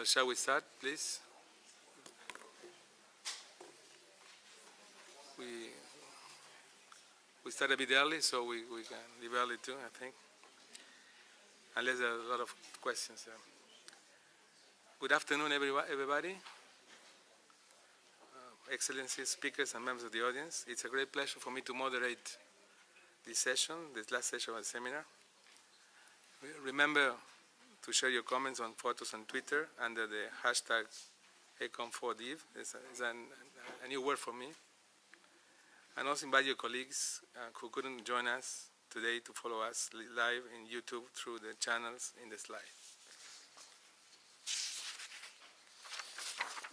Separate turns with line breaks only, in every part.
Well, shall we start, please? We we start a bit early, so we, we can leave early too, I think. Unless there are a lot of questions. Good afternoon, everybody. Uh, excellencies, speakers, and members of the audience. It's a great pleasure for me to moderate this session, this last session of the seminar. Remember to share your comments on photos on Twitter under the hashtag ECOM4DIV. It's, a, it's an, a new word for me. And also invite your colleagues uh, who couldn't join us today to follow us live in YouTube through the channels in the slide.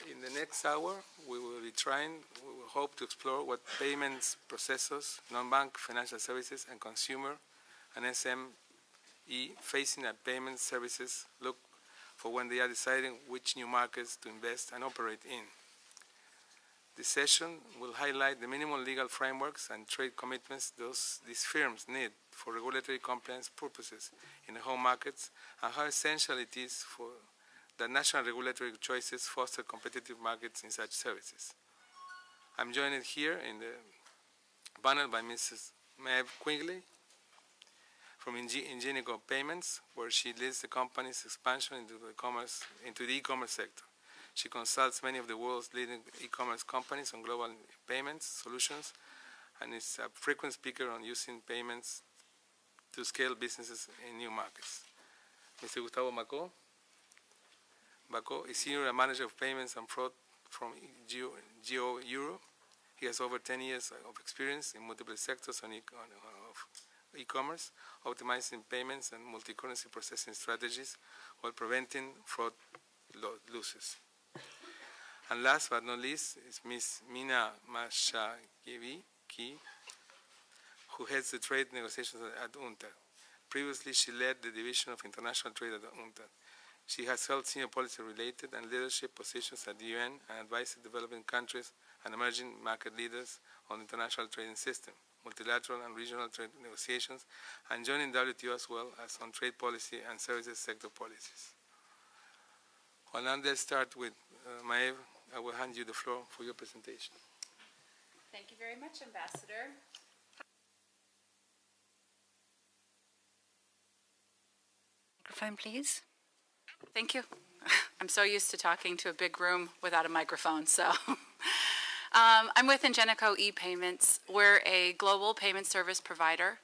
In the next hour, we will be trying, we will hope to explore what payments processors, non-bank financial services, and consumer and SME facing at payment services look for when they are deciding which new markets to invest and operate in. This session will highlight the minimum legal frameworks and trade commitments those, these firms need for regulatory compliance purposes in the home markets and how essential it is for that national regulatory choices foster competitive markets in such services. I'm joined here in the panel by Mrs. Maeve Quigley from Ingenico Payments, where she leads the company's expansion into the commerce into the e-commerce sector. She consults many of the world's leading e-commerce companies on global payments solutions and is a frequent speaker on using payments to scale businesses in new markets. Mr. Gustavo Macó. Macó is Senior Manager of Payments and Fraud from Geo, Go Euro. He has over 10 years of experience in multiple sectors on e of e-commerce, optimizing payments and multi-currency processing strategies while preventing fraud losses. And last but not least is Ms. Mina Mashayekhi, who heads the trade negotiations at UNCTAD. Previously, she led the Division of International Trade at UNCTAD. She has held senior policy-related and leadership positions at the UN and advised developing countries and emerging market leaders on the international trading system, multilateral and regional trade negotiations, and joining WTO as well as on trade policy and services sector policies. Well, now let's start with uh, Maeve I will hand you the floor for your presentation.
Thank you very much, Ambassador. Microphone, please. Thank you. I'm so used to talking to a big room without a microphone, so. um, I'm with Ingenico ePayments. We're a global payment service provider.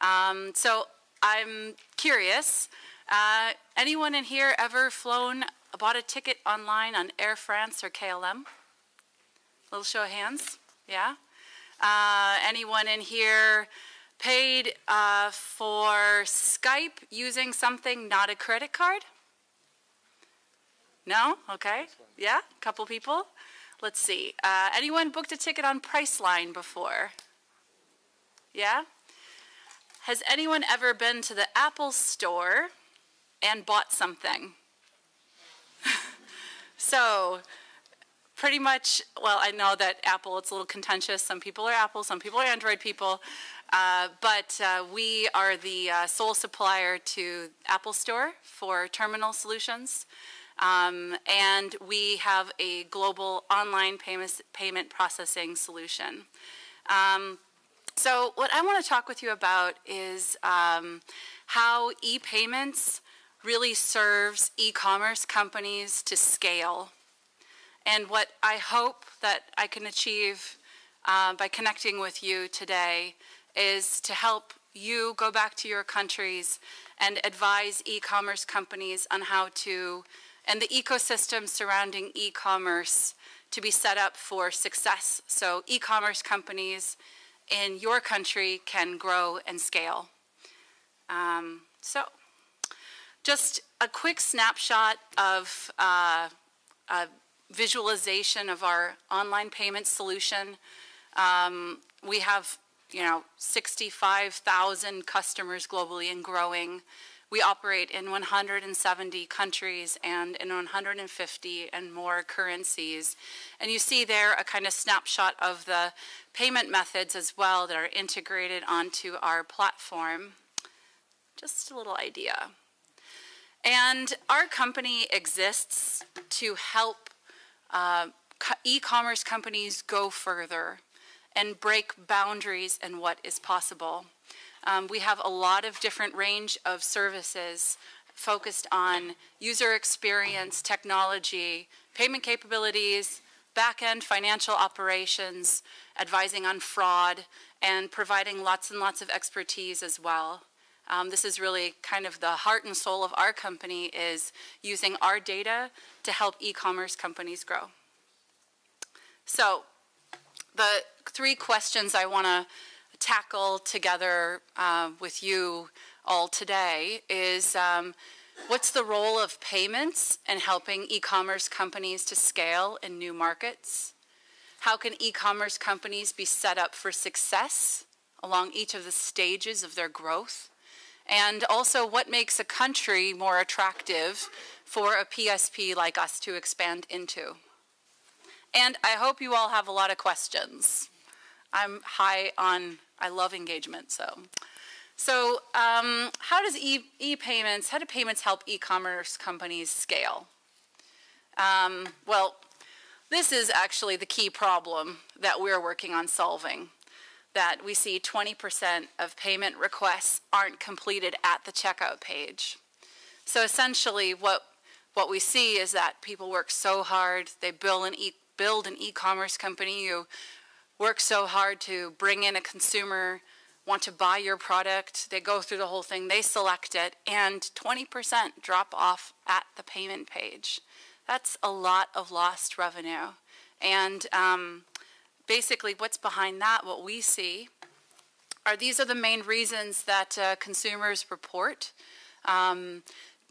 Um, so I'm curious, uh, anyone in here ever flown bought a ticket online on Air France or KLM? Little show of hands. Yeah? Uh, anyone in here paid uh, for Skype using something not a credit card? No? Okay. Yeah? A couple people? Let's see. Uh, anyone booked a ticket on Priceline before? Yeah? Has anyone ever been to the Apple store and bought something? so pretty much, well, I know that Apple, it's a little contentious. Some people are Apple, some people are Android people. Uh, but uh, we are the uh, sole supplier to Apple Store for terminal solutions. Um, and we have a global online payment, processing solution. Um, so what I want to talk with you about is um, how e-payments really serves e-commerce companies to scale. And what I hope that I can achieve uh, by connecting with you today is to help you go back to your countries and advise e-commerce companies on how to, and the ecosystem surrounding e-commerce to be set up for success. So e-commerce companies in your country can grow and scale. Um, so just a quick snapshot of uh, a visualization of our online payment solution. Um, we have, you know, 65,000 customers globally and growing. We operate in 170 countries and in 150 and more currencies. And you see there a kind of snapshot of the payment methods as well that are integrated onto our platform. Just a little idea. And our company exists to help uh, e-commerce companies go further and break boundaries in what is possible. Um, we have a lot of different range of services focused on user experience, technology, payment capabilities, back-end financial operations, advising on fraud, and providing lots and lots of expertise as well. Um, this is really kind of the heart and soul of our company is using our data to help e-commerce companies grow. So the three questions I want to tackle together uh, with you all today is um, what's the role of payments in helping e-commerce companies to scale in new markets? How can e-commerce companies be set up for success along each of the stages of their growth? And also, what makes a country more attractive for a PSP like us to expand into? And I hope you all have a lot of questions. I'm high on, I love engagement, so. So um, how does e- e-payments, how do payments help e-commerce companies scale? Um, well, this is actually the key problem that we're working on solving that we see 20% of payment requests aren't completed at the checkout page. So essentially what what we see is that people work so hard, they build an e- build an e-commerce company, you work so hard to bring in a consumer, want to buy your product, they go through the whole thing, they select it, and 20% drop off at the payment page. That's a lot of lost revenue. And um, basically what's behind that, what we see, are these are the main reasons that uh, consumers report um,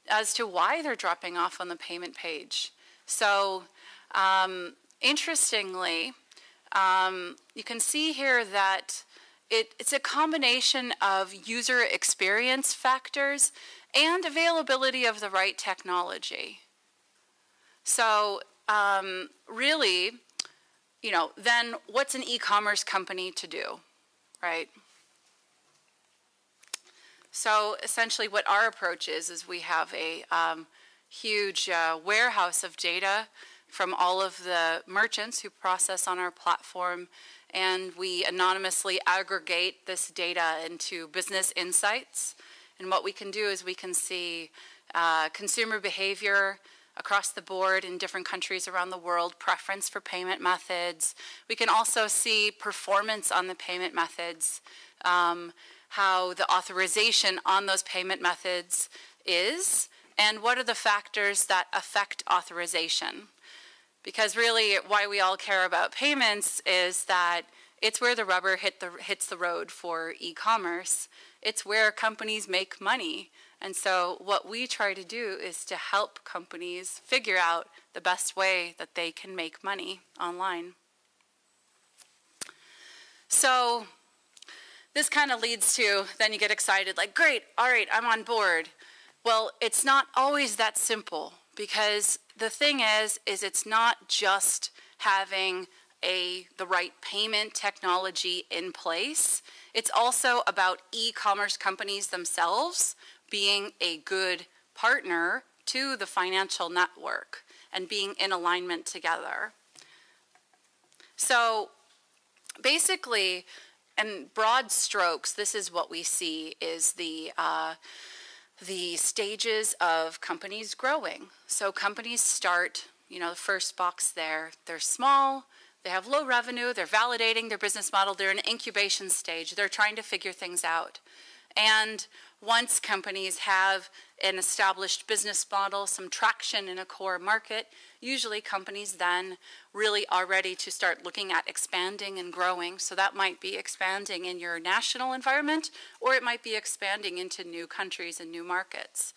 as to why they're dropping off on the payment page. So um, interestingly, um, you can see here that it, it's a combination of user experience factors and availability of the right technology. So um, really, you know, then what's an e-commerce company to do, right? So essentially what our approach is, is we have a um, huge uh, warehouse of data from all of the merchants who process on our platform and we anonymously aggregate this data into business insights. And what we can do is we can see uh, consumer behavior, across the board in different countries around the world, preference for payment methods. We can also see performance on the payment methods, um, how the authorization on those payment methods is, and what are the factors that affect authorization. Because really, why we all care about payments is that it's where the rubber hit the, hits the road for e commerce. It's where companies make money. And so, what we try to do is to help companies figure out the best way that they can make money online. So, this kind of leads to then you get excited, like, great, all right, I'm on board. Well, it's not always that simple because the thing is, is it's not just having a the right payment technology in place. It's also about e-commerce companies themselves being a good partner to the financial network and being in alignment together. So basically, in broad strokes, this is what we see is the uh, the stages of companies growing. So companies start, you know, the first box there, they're small, they have low revenue, they're validating their business model, they're in incubation stage, they're trying to figure things out. And once companies have an established business model, some traction in a core market, usually companies then really are ready to start looking at expanding and growing. So that might be expanding in your national environment, or it might be expanding into new countries and new markets.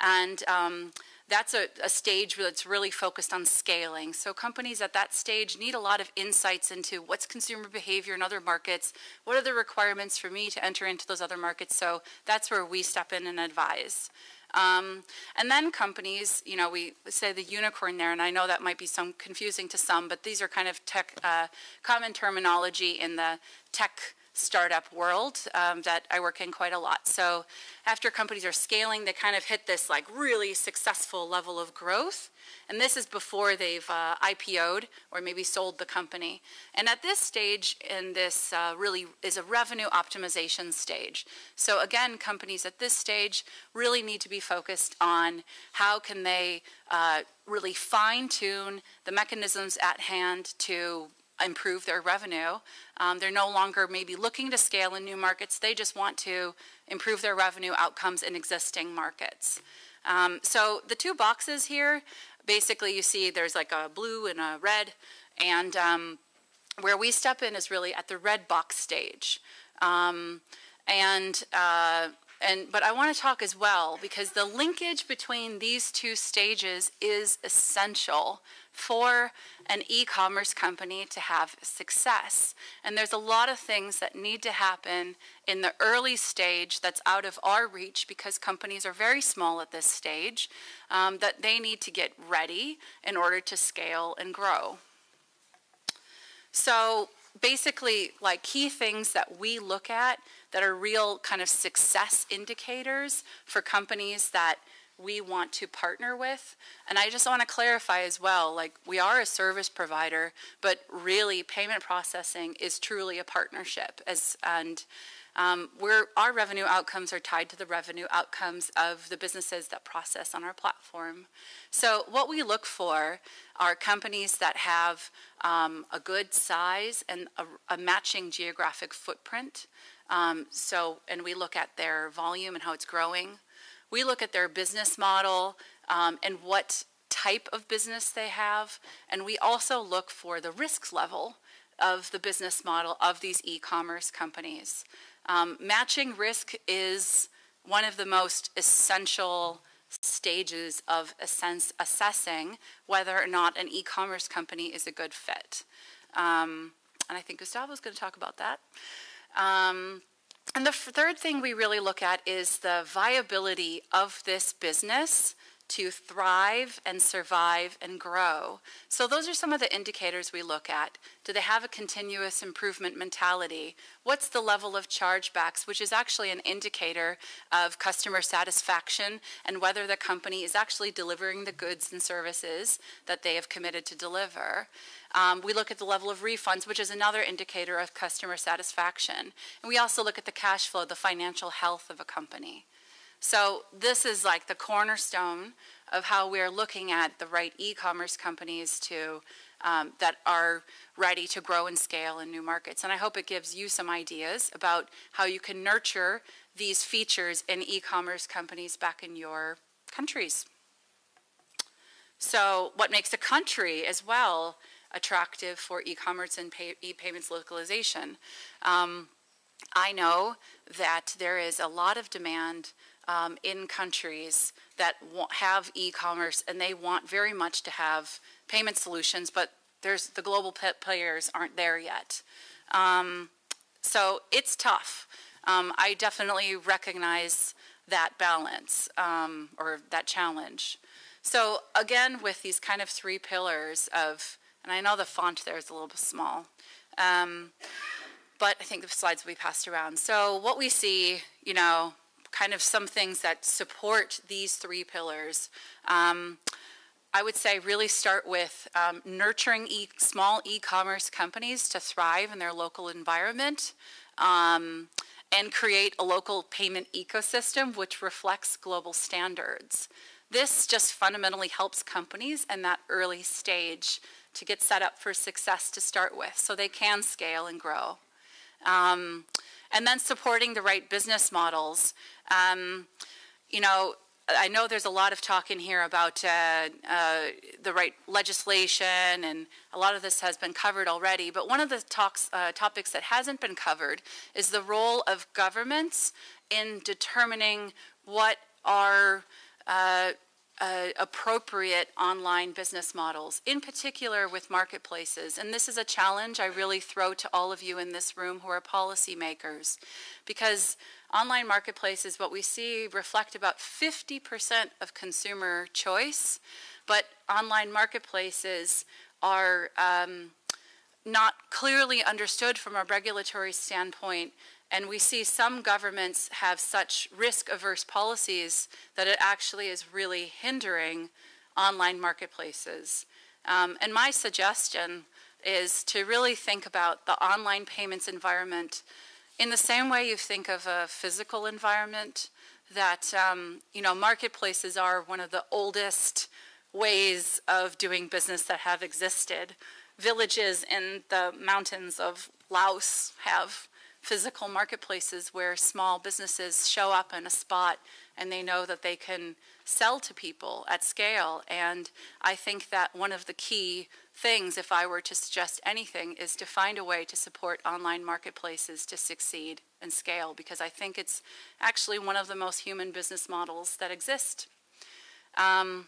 And um, that's a, a stage that's really focused on scaling. So companies at that stage need a lot of insights into what's consumer behavior in other markets, what are the requirements for me to enter into those other markets. So that's where we step in and advise. Um, and then companies, you know, we say the unicorn there, and I know that might be some confusing to some, but these are kind of tech, uh, common terminology in the tech startup world um, that I work in quite a lot. So after companies are scaling, they kind of hit this like really successful level of growth. And this is before they've uh, IPO'd or maybe sold the company. And at this stage, in this uh, really is a revenue optimization stage. So again, companies at this stage really need to be focused on how can they uh, really fine tune the mechanisms at hand to improve their revenue. Um, they're no longer maybe looking to scale in new markets. They just want to improve their revenue outcomes in existing markets. Um, so the two boxes here, basically you see there's like a blue and a red, and um, where we step in is really at the red box stage. Um, and uh, and but I want to talk as well because the linkage between these two stages is essential for an e-commerce company to have success. And there's a lot of things that need to happen in the early stage that's out of our reach because companies are very small at this stage um, that they need to get ready in order to scale and grow. So basically like key things that we look at that are real kind of success indicators for companies that we want to partner with. And I just want to clarify as well, like we are a service provider, but really payment processing is truly a partnership as and um, our revenue outcomes are tied to the revenue outcomes of the businesses that process on our platform. So what we look for are companies that have um, a good size and a, a matching geographic footprint. Um, so, and we look at their volume and how it's growing. We look at their business model um, and what type of business they have, and we also look for the risk level of the business model of these e-commerce companies. Um, matching risk is one of the most essential stages of assessing whether or not an e-commerce company is a good fit. Um, and I think Gustavo is going to talk about that. Um, and the third thing we really look at is the viability of this business to thrive and survive and grow. So those are some of the indicators we look at. Do they have a continuous improvement mentality? What's the level of chargebacks, which is actually an indicator of customer satisfaction and whether the company is actually delivering the goods and services that they have committed to deliver. Um, we look at the level of refunds, which is another indicator of customer satisfaction. And we also look at the cash flow, the financial health of a company. So this is like the cornerstone of how we're looking at the right e-commerce companies to um, that are ready to grow and scale in new markets. And I hope it gives you some ideas about how you can nurture these features in e-commerce companies back in your countries. So what makes a country as well attractive for e-commerce and e-payments localization. Um, I know that there is a lot of demand um, in countries that have e-commerce and they want very much to have payment solutions, but there's the global players aren't there yet. Um, so it's tough. Um, I definitely recognize that balance um, or that challenge. So again, with these kind of three pillars of and I know the font there is a little bit small. Um, but I think the slides will be passed around. So what we see, you know, kind of some things that support these three pillars. Um, I would say really start with um, nurturing e small e-commerce companies to thrive in their local environment um, and create a local payment ecosystem which reflects global standards. This just fundamentally helps companies in that early stage to get set up for success to start with so they can scale and grow. Um, and then supporting the right business models. Um, you know, I know there's a lot of talk in here about uh, uh, the right legislation, and a lot of this has been covered already. But one of the talks, uh, topics that hasn't been covered is the role of governments in determining what are uh, appropriate online business models, in particular with marketplaces. And this is a challenge I really throw to all of you in this room who are policymakers, because online marketplaces, what we see reflect about 50% of consumer choice, but online marketplaces are um, not clearly understood from a regulatory standpoint. And we see some governments have such risk averse policies that it actually is really hindering online marketplaces. Um, and my suggestion is to really think about the online payments environment in the same way you think of a physical environment that um, you know marketplaces are one of the oldest ways of doing business that have existed villages in the mountains of laos have physical marketplaces where small businesses show up in a spot and they know that they can sell to people at scale. And I think that one of the key things, if I were to suggest anything, is to find a way to support online marketplaces to succeed and scale because I think it's actually one of the most human business models that exist. Um,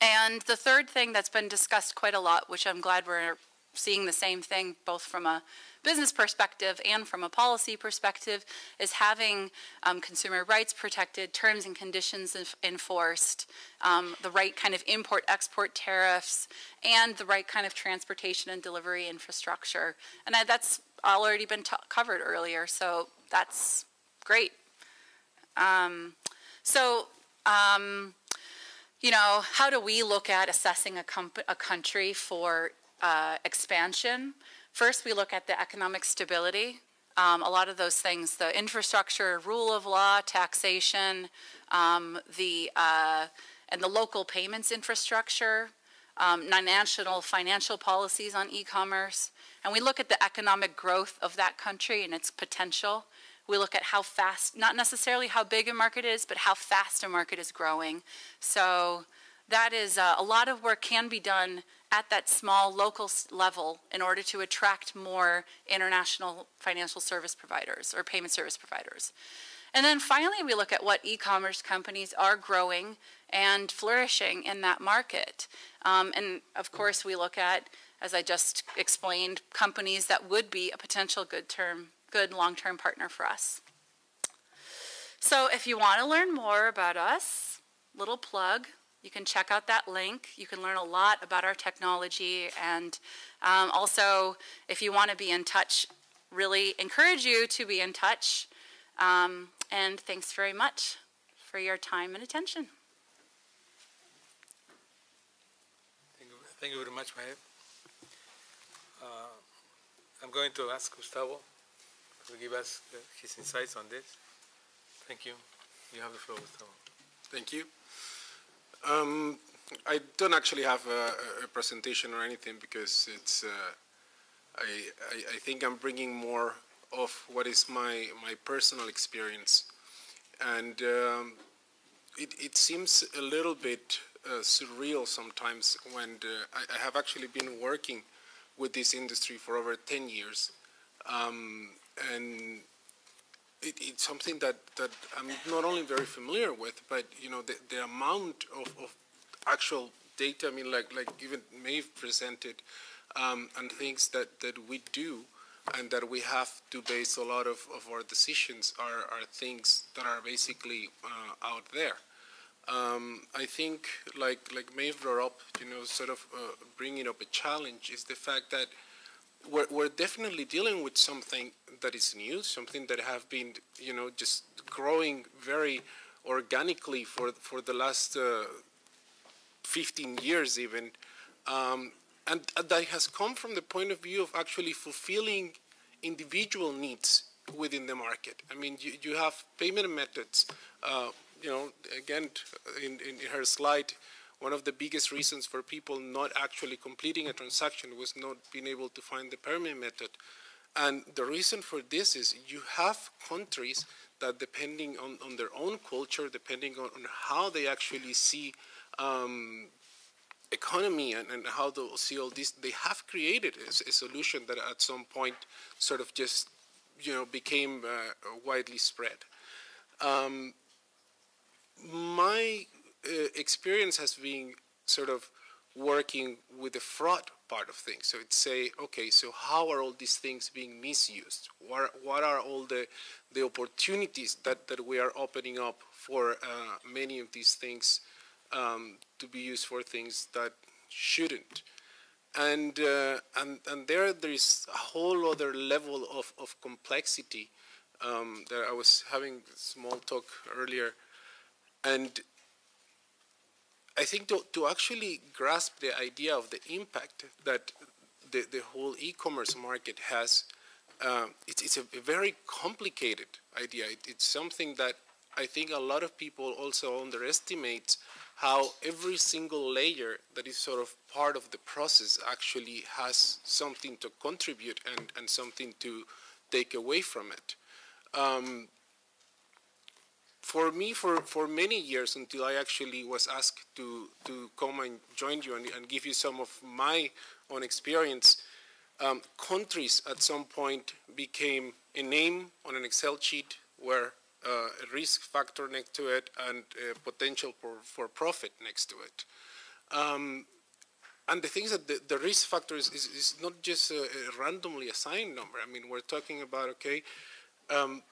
and the third thing that's been discussed quite a lot, which I'm glad we're seeing the same thing both from a business perspective and from a policy perspective is having um, consumer rights protected, terms and conditions enforced, um, the right kind of import export tariffs, and the right kind of transportation and delivery infrastructure. And I, that's already been covered earlier, so that's great. Um, so, um, you know, how do we look at assessing a, a country for uh, expansion? First, we look at the economic stability. Um, a lot of those things, the infrastructure, rule of law, taxation, um, the, uh, and the local payments infrastructure, um, national financial policies on e-commerce, and we look at the economic growth of that country and its potential. We look at how fast, not necessarily how big a market is, but how fast a market is growing. So that is uh, a lot of work can be done at that small local level in order to attract more international financial service providers or payment service providers. And then finally, we look at what e-commerce companies are growing and flourishing in that market. Um, and of course, we look at, as I just explained, companies that would be a potential good term, good long-term partner for us. So if you want to learn more about us, little plug, you can check out that link. You can learn a lot about our technology. And um, also, if you want to be in touch, really encourage you to be in touch. Um, and thanks very much for your time and attention.
Thank you, thank you very much, Maeve. Uh, I'm going to ask Gustavo to give us uh, his insights on this. Thank you. You have the floor, Gustavo.
Thank you. Um, I don't actually have a, a, presentation or anything because it's. Uh, I, I, I think I'm bringing more of what is my my personal experience, and um, it it seems a little bit uh, surreal sometimes when uh, I, I, have actually been working with this industry for over 10 years, um, and it, it's something that, that I'm not only very familiar with, but you know the, the amount of, of actual data. I mean, like like even Maeve presented, um, and things that that we do, and that we have to base a lot of, of our decisions are are things that are basically uh, out there. Um, I think, like like Maeve brought up, you know, sort of uh, bringing up a challenge is the fact that we're, we're definitely dealing with something that is new, something that have been, you know, just growing very organically for for the last uh, 15 years even, um, and that has come from the point of view of actually fulfilling individual needs within the market. I mean, you, you have payment methods. Uh, you know, again, in, in her slide, one of the biggest reasons for people not actually completing a transaction was not being able to find the payment method. And the reason for this is you have countries that depending on, on their own culture, depending on, on how they actually see um, economy and, and how they see all this, they have created a, a, solution that at some point sort of just, you know, became uh, widely spread. Um, my uh, experience has been sort of working with the fraud part of things. So it's say, okay, so how are all these things being misused? What, what are all the, the opportunities that, that we are opening up for uh, many of these things um, to be used for things that shouldn't? and uh, and and there there is a whole other level of, of complexity. Um, there I was having small talk earlier, and I think to, to actually grasp the idea of the impact that the, the whole e-commerce market has, uh, it's, it's a, very complicated idea. It, it's something that I think a lot of people also underestimate how every single layer that is sort of part of the process actually has something to contribute and, and something to take away from it. Um, for me, for, for many years until I actually was asked to, to come and join you and, and give you some of my own experience, um, countries at some point became a name on an Excel sheet where uh, a risk factor next to it and potential for, for profit next to it. Um, and the thing is that the, the risk factor is, is, is not just a, a, randomly assigned number. I mean, we're talking about, okay, um,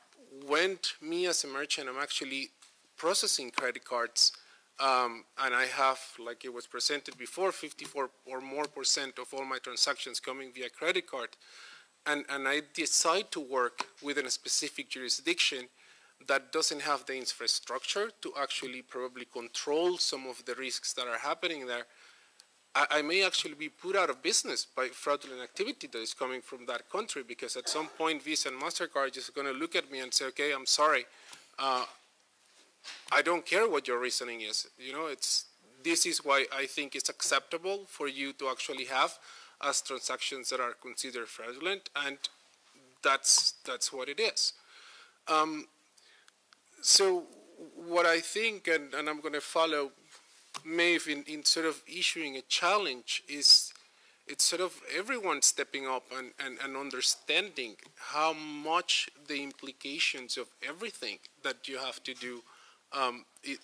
when me as a merchant, I'm actually processing credit cards, um, and I have, like it was presented before, 54 or more percent of all my transactions coming via credit card, and, and I decide to work within a specific jurisdiction, that doesn't have the infrastructure to actually probably control some of the risks that are happening there, I, I, may actually be put out of business by fraudulent activity that is coming from that country because at some point Visa and MasterCard is going to look at me and say, okay, I'm sorry. Uh, I don't care what your reasoning is. You know, it's this is why I think it's acceptable for you to actually have as transactions that are considered fraudulent, and that's that's what it is. Um, so what I think, and, and I'm going to follow Maeve in, in sort of issuing a challenge is it's sort of everyone stepping up and, and, and understanding how much the implications of everything that you have to do um, it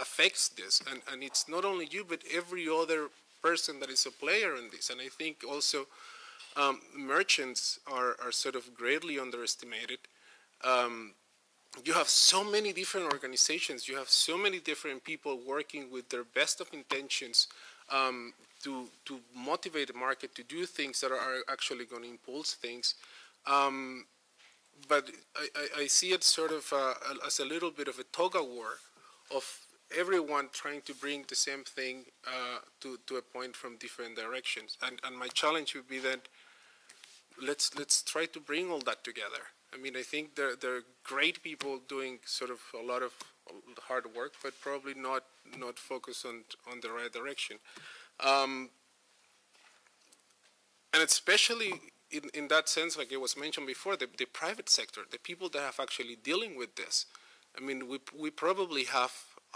affects this. And, and it's not only you, but every other person that is a player in this. And I think also um, merchants are, are sort of greatly underestimated. Um, you have so many different organizations, you have so many different people working with their best of intentions um, to, to motivate the market to do things that are actually going to impulse things. Um, but I, I, I, see it sort of uh, as a little bit of a tug of war of everyone trying to bring the same thing uh, to, to a point from different directions. And, and my challenge would be that let's, let's try to bring all that together. I mean, I think there, there are great people doing sort of a lot of hard work, but probably not not focused on on the right direction. Um, and especially in, in that sense, like it was mentioned before, the, the private sector, the people that have actually dealing with this. I mean, we, we probably have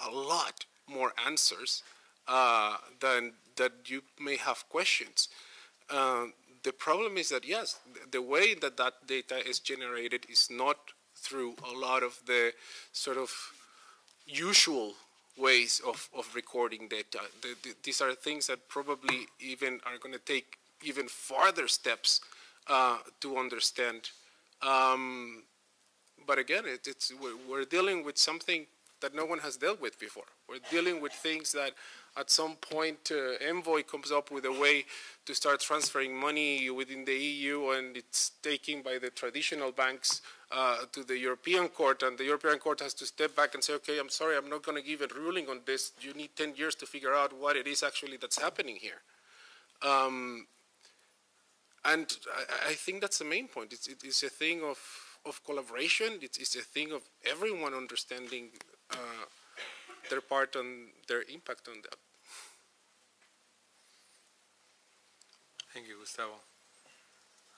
a lot more answers uh, than that you may have questions. Uh, the problem is that yes, the way that that data is generated is not through a lot of the sort of usual ways of, of recording data. The, the, these are things that probably even are going to take even farther steps uh, to understand. Um, but again, it, it's we're, we're, dealing with something that no one has dealt with before. We're dealing with things that at some point uh, Envoy comes up with a way to start transferring money within the EU and it's taken by the traditional banks uh, to the European court and the European court has to step back and say, okay, I'm sorry, I'm not going to give a ruling on this. You need 10 years to figure out what it is actually that's happening here. Um, and I, I, think that's the main point. It's, it's a thing of, of collaboration. It's, it's, a thing of everyone understanding uh, their part on their impact on that.
Thank you, Gustavo.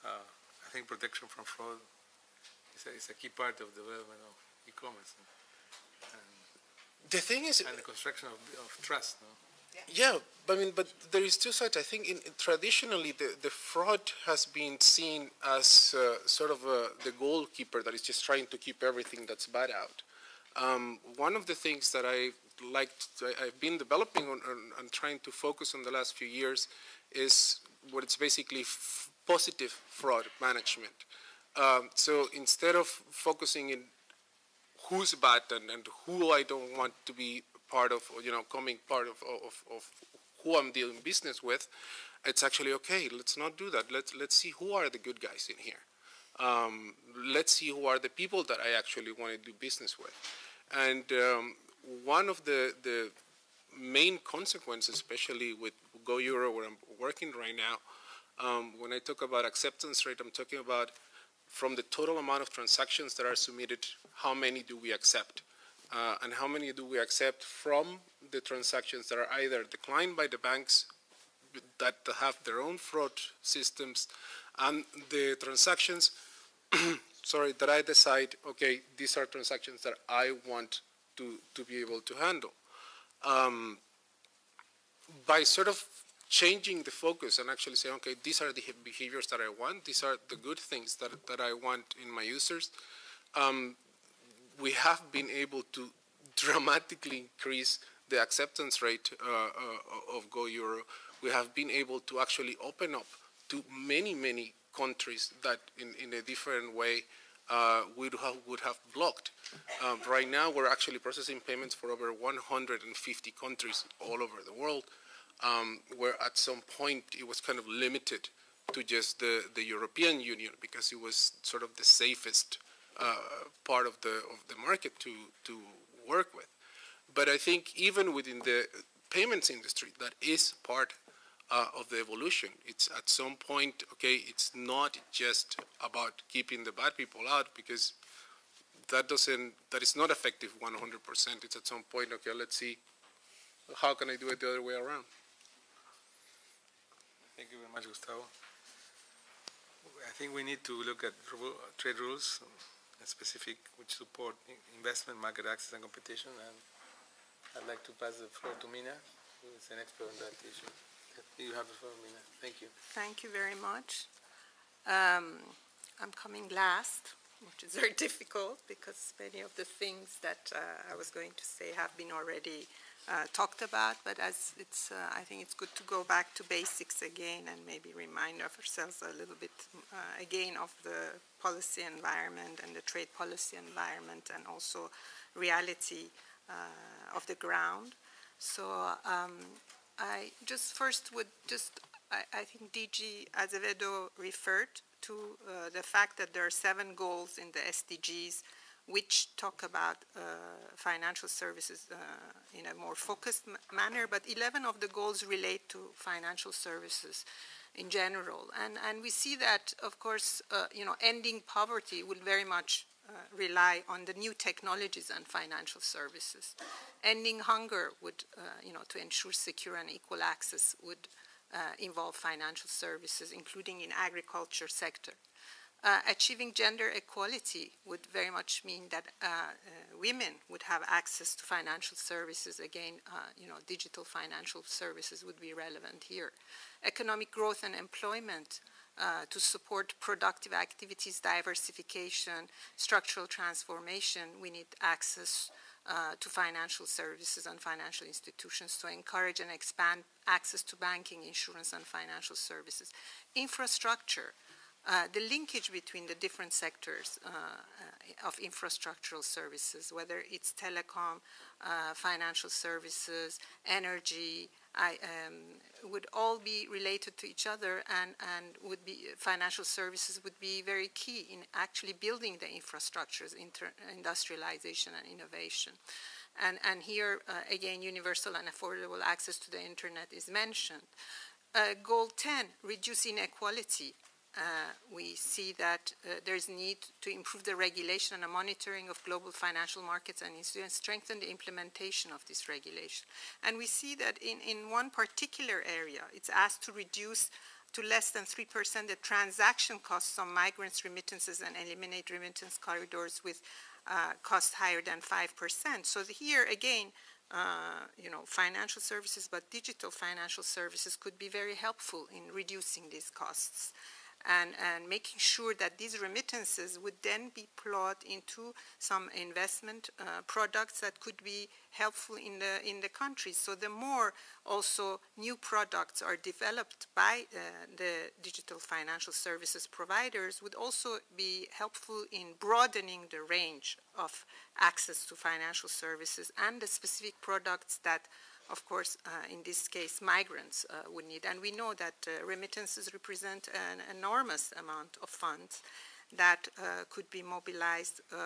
Uh, I think protection from fraud is a, is a key part of development of e-commerce.
The thing is,
and the construction of, of trust. No?
Yeah, but I mean, but there is two sides. I think in, traditionally the, the fraud has been seen as uh, sort of uh, the goalkeeper that is just trying to keep everything that's bad out. Um, one of the things that I have been developing on, on, and trying to focus on the last few years is what it's basically positive fraud management. Um, so instead of focusing in who's bad and, and, who I don't want to be part of, or, you know, coming part of, of, of who I'm dealing business with, it's actually okay. Let's not do that. Let's let's see who are the good guys in here. Um, let's see who are the people that I actually want to do business with. And um, one of the the main consequences, especially with Go Euro, where I'm working right now, um, when I talk about acceptance rate, I'm talking about from the total amount of transactions that are submitted, how many do we accept? Uh, and how many do we accept from the transactions that are either declined by the banks that have their own fraud systems and the transactions, sorry, that I decide, okay, these are transactions that I want to, to be able to handle. Um, by sort of changing the focus and actually saying, okay, these are the behaviors that I want, these are the good things that, that I want in my users, um, we have been able to dramatically increase the acceptance rate uh, uh, of Go Euro. We have been able to actually open up to many, many countries that in, in a different way uh, would, have, would have blocked. Um, right now, we're actually processing payments for over 150 countries all over the world, um, where at some point it was kind of limited to just the, the European Union because it was sort of the safest uh, part of the, of the market to, to work with. But I think even within the payments industry, that is part uh, of the evolution. It's at some point, okay, it's not just about keeping the bad people out because that doesn't, that is not effective 100%. It's at some point, okay, let's see, how can I do it the other way around?
Thank you very much, Gustavo. I think we need to look at trade rules, specific, which support investment, market access, and competition. And I'd like to pass the floor to Mina, who is an expert on that issue. You have the floor, Mina. Thank you.
Thank you very much. Um, I'm coming last, which is very difficult because many of the things that uh, I was going to say have been already uh, talked about. But as it's, uh, I think it's good to go back to basics again and maybe remind ourselves a little bit uh, again of the policy environment and the trade policy environment and also reality uh, of the ground. So um, I just first would just, I, I think DG Azevedo referred to uh, the fact that there are seven goals in the SDGs which talk about uh, financial services uh, in a more focused manner, but 11 of the goals relate to financial services in general. And, and we see that, of course, uh, you know, ending poverty will very much rely on the new technologies and financial services. Ending hunger would, uh, you know, to ensure secure and equal access would uh, involve financial services, including in agriculture sector. Uh, achieving gender equality would very much mean that uh, uh, women would have access to financial services. Again, you know, digital financial services would be relevant here. Economic growth and employment uh, to support productive activities, diversification, structural transformation, we need access uh, to financial services and financial institutions to encourage and expand access to banking, insurance, and financial services. Infrastructure, uh, the linkage between the different sectors uh, uh of infrastructural services, whether it's telecom, uh, financial services, energy, I, um, would all be related to each other and, and would be financial services would be very key in actually building the infrastructures, inter, industrialization and innovation. And, and here, uh, again, universal and affordable access to the internet is mentioned. Uh, goal 10, reduce inequality. Uh, we see that uh, there's need to improve the regulation and the monitoring of global financial markets and institutions, strengthen the implementation of this regulation. And we see that in, in one particular area, it's asked to reduce to less than 3% the transaction costs on migrants' remittances and eliminate remittance corridors with uh, costs higher than 5%. So here, again, uh, you know, financial services, but digital financial services could be very helpful in reducing these costs and, and making sure that these remittances would then be plowed into some investment uh, products that could be helpful in the in the country. So the more also new products are developed by uh, the digital financial services providers would also be helpful in broadening the range of access to financial services and the specific products that of course, uh, in this case, migrants uh, would need. And we know that uh, remittances represent an enormous amount of funds that uh, could be mobilized uh,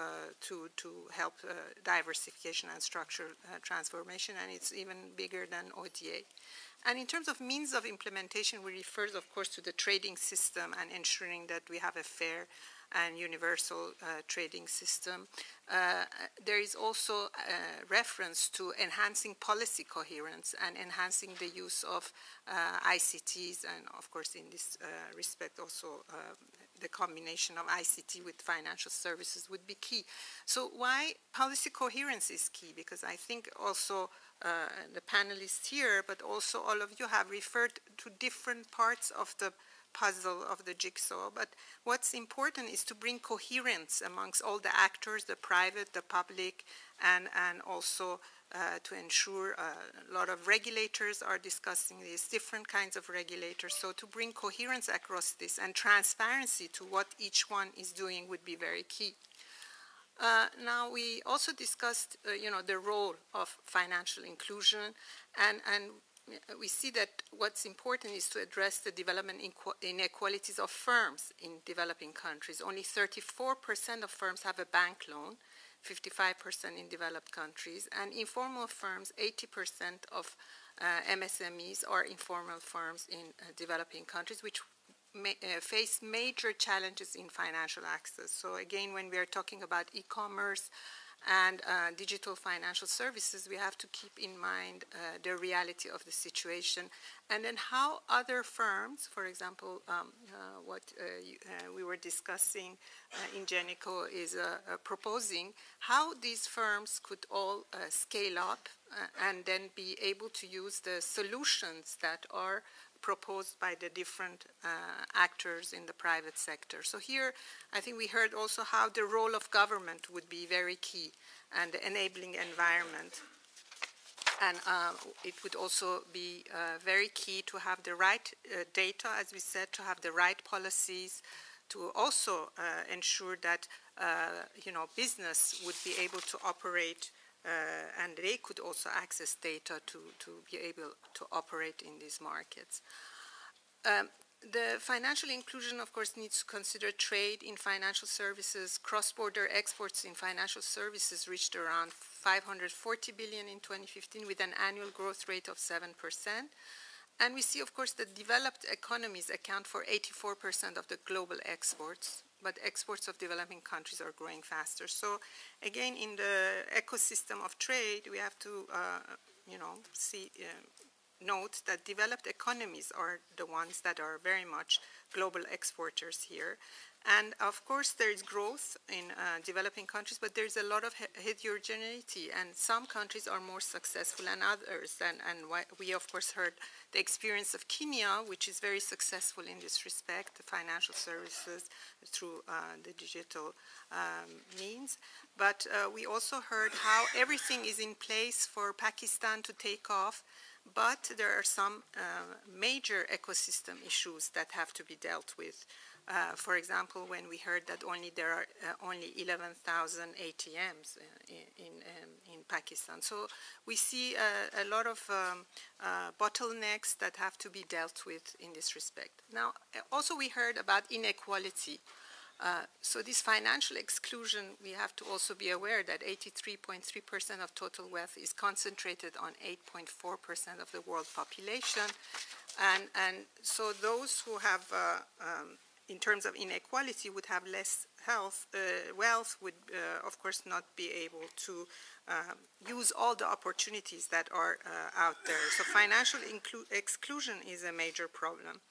to, to help uh, diversification and structural transformation, and it's even bigger than ODA. And in terms of means of implementation, we refer, of course, to the trading system and ensuring that we have a fair and universal uh, trading system. Uh, there is also reference to enhancing policy coherence and enhancing the use of uh, ICTs, and of course, in this uh, respect, also uh, the combination of ICT with financial services would be key. So, why policy coherence is key? Because I think also the panelists here, but also all of you have referred to different parts of the puzzle of the jigsaw. But what's important is to bring coherence amongst all the actors, the private, the public, and, and also uh, to ensure uh, a lot of regulators are discussing these different kinds of regulators. So to bring coherence across this and transparency to what each one is doing would be very key. Uh, now we also discussed, uh, you know, the role of financial inclusion, and and we see that what's important is to address the development inequalities of firms in developing countries. Only 34% of firms have a bank loan, 55% in developed countries, and informal firms, 80% of uh, MSMEs are informal firms in uh, developing countries, which uh, face major challenges in financial access. So again, when we are talking about e-commerce, and uh, digital financial services, we have to keep in mind uh, the reality of the situation. And then how other firms, for example, um, uh, what uh, you, uh, we were discussing uh, Ingenico is proposing, how these firms could all scale up and then be able to use the solutions that are proposed by the different uh, actors in the private sector. So here, I think we heard also how the role of government would be very key and the enabling environment. And uh, it would also be uh, very key to have the right uh, data, as we said, to have the right policies, to also uh, ensure that uh, you know business would be able to operate uh, and they could also access data to, to be able to operate in these markets. Um, the financial inclusion, of course, needs to consider trade in financial services. Cross-border exports in financial services reached around 540 billion in 2015 with an annual growth rate of 7%. And we see, of course, that developed economies account for 84% of the global exports but exports of developing countries are growing faster. So again, in the ecosystem of trade, we have to, uh, you know, see, uh, note that developed economies are the ones that are very much global exporters here. And of course, there is growth in uh, developing countries, but there's a lot of heterogeneity, and some countries are more successful than others. And, and we, of course, heard the experience of Kenya, which is very successful in this respect, the financial services through uh, the digital um, means. But uh, we also heard how everything is in place for Pakistan to take off but there are some uh, major ecosystem issues that have to be dealt with. Uh, for example, when we heard that only there are uh, only 11,000 ATMs uh, in in, um, in, Pakistan, so we see uh, a lot of um, uh, bottlenecks that have to be dealt with in this respect. Now, also we heard about inequality. Uh, so this financial exclusion, we have to also be aware that 83.3% of total wealth is concentrated on 8.4% of the world population. And, and so those who have uh, um, in terms of inequality would have less health, uh, wealth would uh, of course not be able to uh, use all the opportunities that are uh, out there. So financial exclusion is a major problem.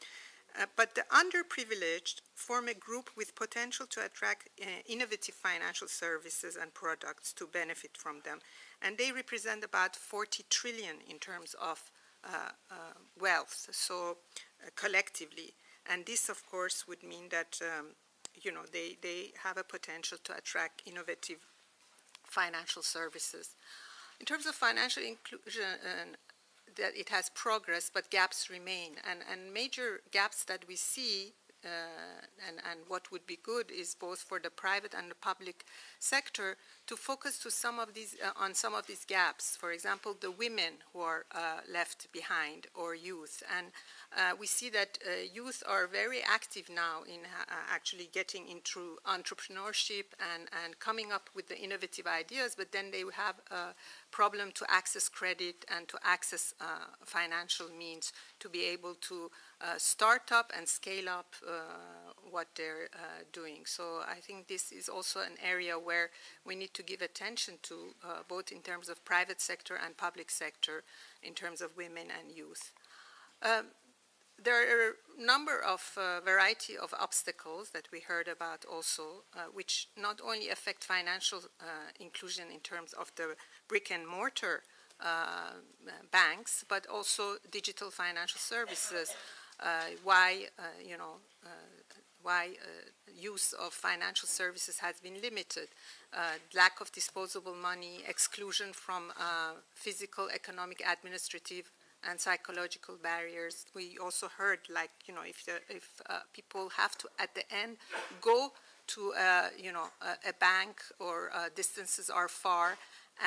Uh, but the underprivileged form a group with potential to attract uh, innovative financial services and products to benefit from them. And they represent about 40 trillion in terms of wealth, so collectively. And this, of course, would mean that um, you know they, they have a potential to attract innovative financial services. In terms of financial inclusion, uh, that it has progress, but gaps remain. And, and major gaps that we see, and, and what would be good is both for the private and the public sector to focus to some of these, uh, on some of these gaps. For example, the women who are uh, left behind or youth. And uh, we see that uh, youth are very active now in uh, actually getting into entrepreneurship and, and coming up with the innovative ideas, but then they have problem to access credit and to access uh, financial means to be able to uh, start up and scale up uh, what they're doing. So I think this is also an area where we need to give attention to, both in terms of private sector and public sector, in terms of women and youth. Um, there are a number of uh, variety of obstacles that we heard about also, uh, which not only affect financial uh, inclusion in terms of the brick and mortar uh, banks, but also digital financial services. Uh, why, uh, you know, why use of financial services has been limited, lack of disposable money, exclusion from physical, economic, administrative and psychological barriers. We also heard, like, you know, if, the, if uh, people have to, at the end, go to, uh, you know, a, a, bank or uh, distances are far,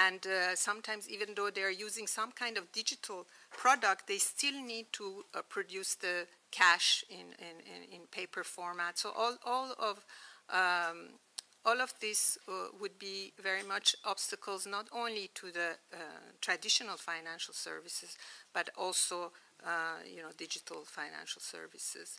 and uh, sometimes even though they're using some kind of digital product, they still need to uh, produce the cash in, in, in, paper format. So all, all of um, all of this uh, would be very much obstacles not only to the uh, traditional financial services, but also, uh, you know, digital financial services.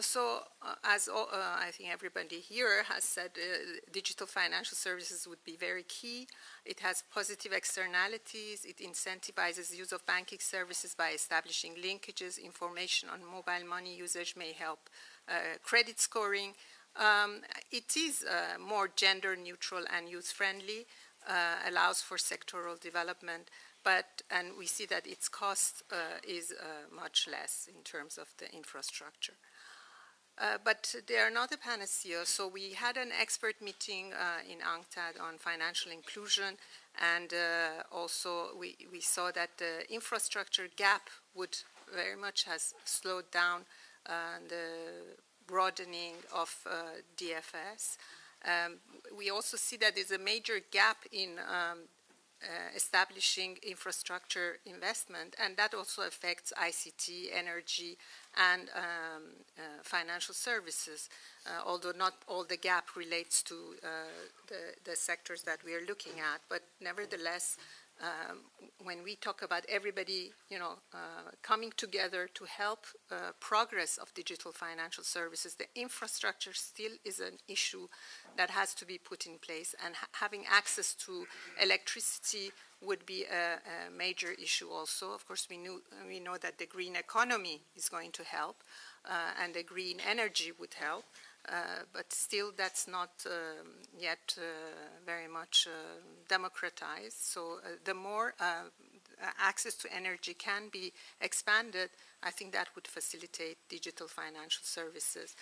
So, uh, as all, uh, I think everybody here has said, uh, digital financial services would be very key. It has positive externalities. It incentivizes use of banking services by establishing linkages. Information on mobile money usage may help credit scoring. Um, it is uh, more gender neutral and youth friendly, uh, allows for sectoral development, but and we see that its cost uh, is uh, much less in terms of the infrastructure. Uh, but they are not a panacea. So we had an expert meeting uh, in UNCTAD on financial inclusion, and also we, we saw that the infrastructure gap would very much has slowed down the broadening of uh, DFS. Um, we also see that there's a major gap in um, uh, establishing infrastructure investment, and that also affects ICT, energy, and um, uh, financial services, uh, although not all the gap relates to uh, the, the, sectors that we are looking at. But nevertheless, um, when we talk about everybody, you know, uh, coming together to help uh, progress of digital financial services, the infrastructure still is an issue that has to be put in place, and ha having access to electricity would be a, a, major issue also. Of course, we, knew, we know that the green economy is going to help, uh, and the green energy would help. Uh, but still that's not um, yet uh, very much uh, democratized. So the more access to energy can be expanded, I think that would facilitate digital financial services.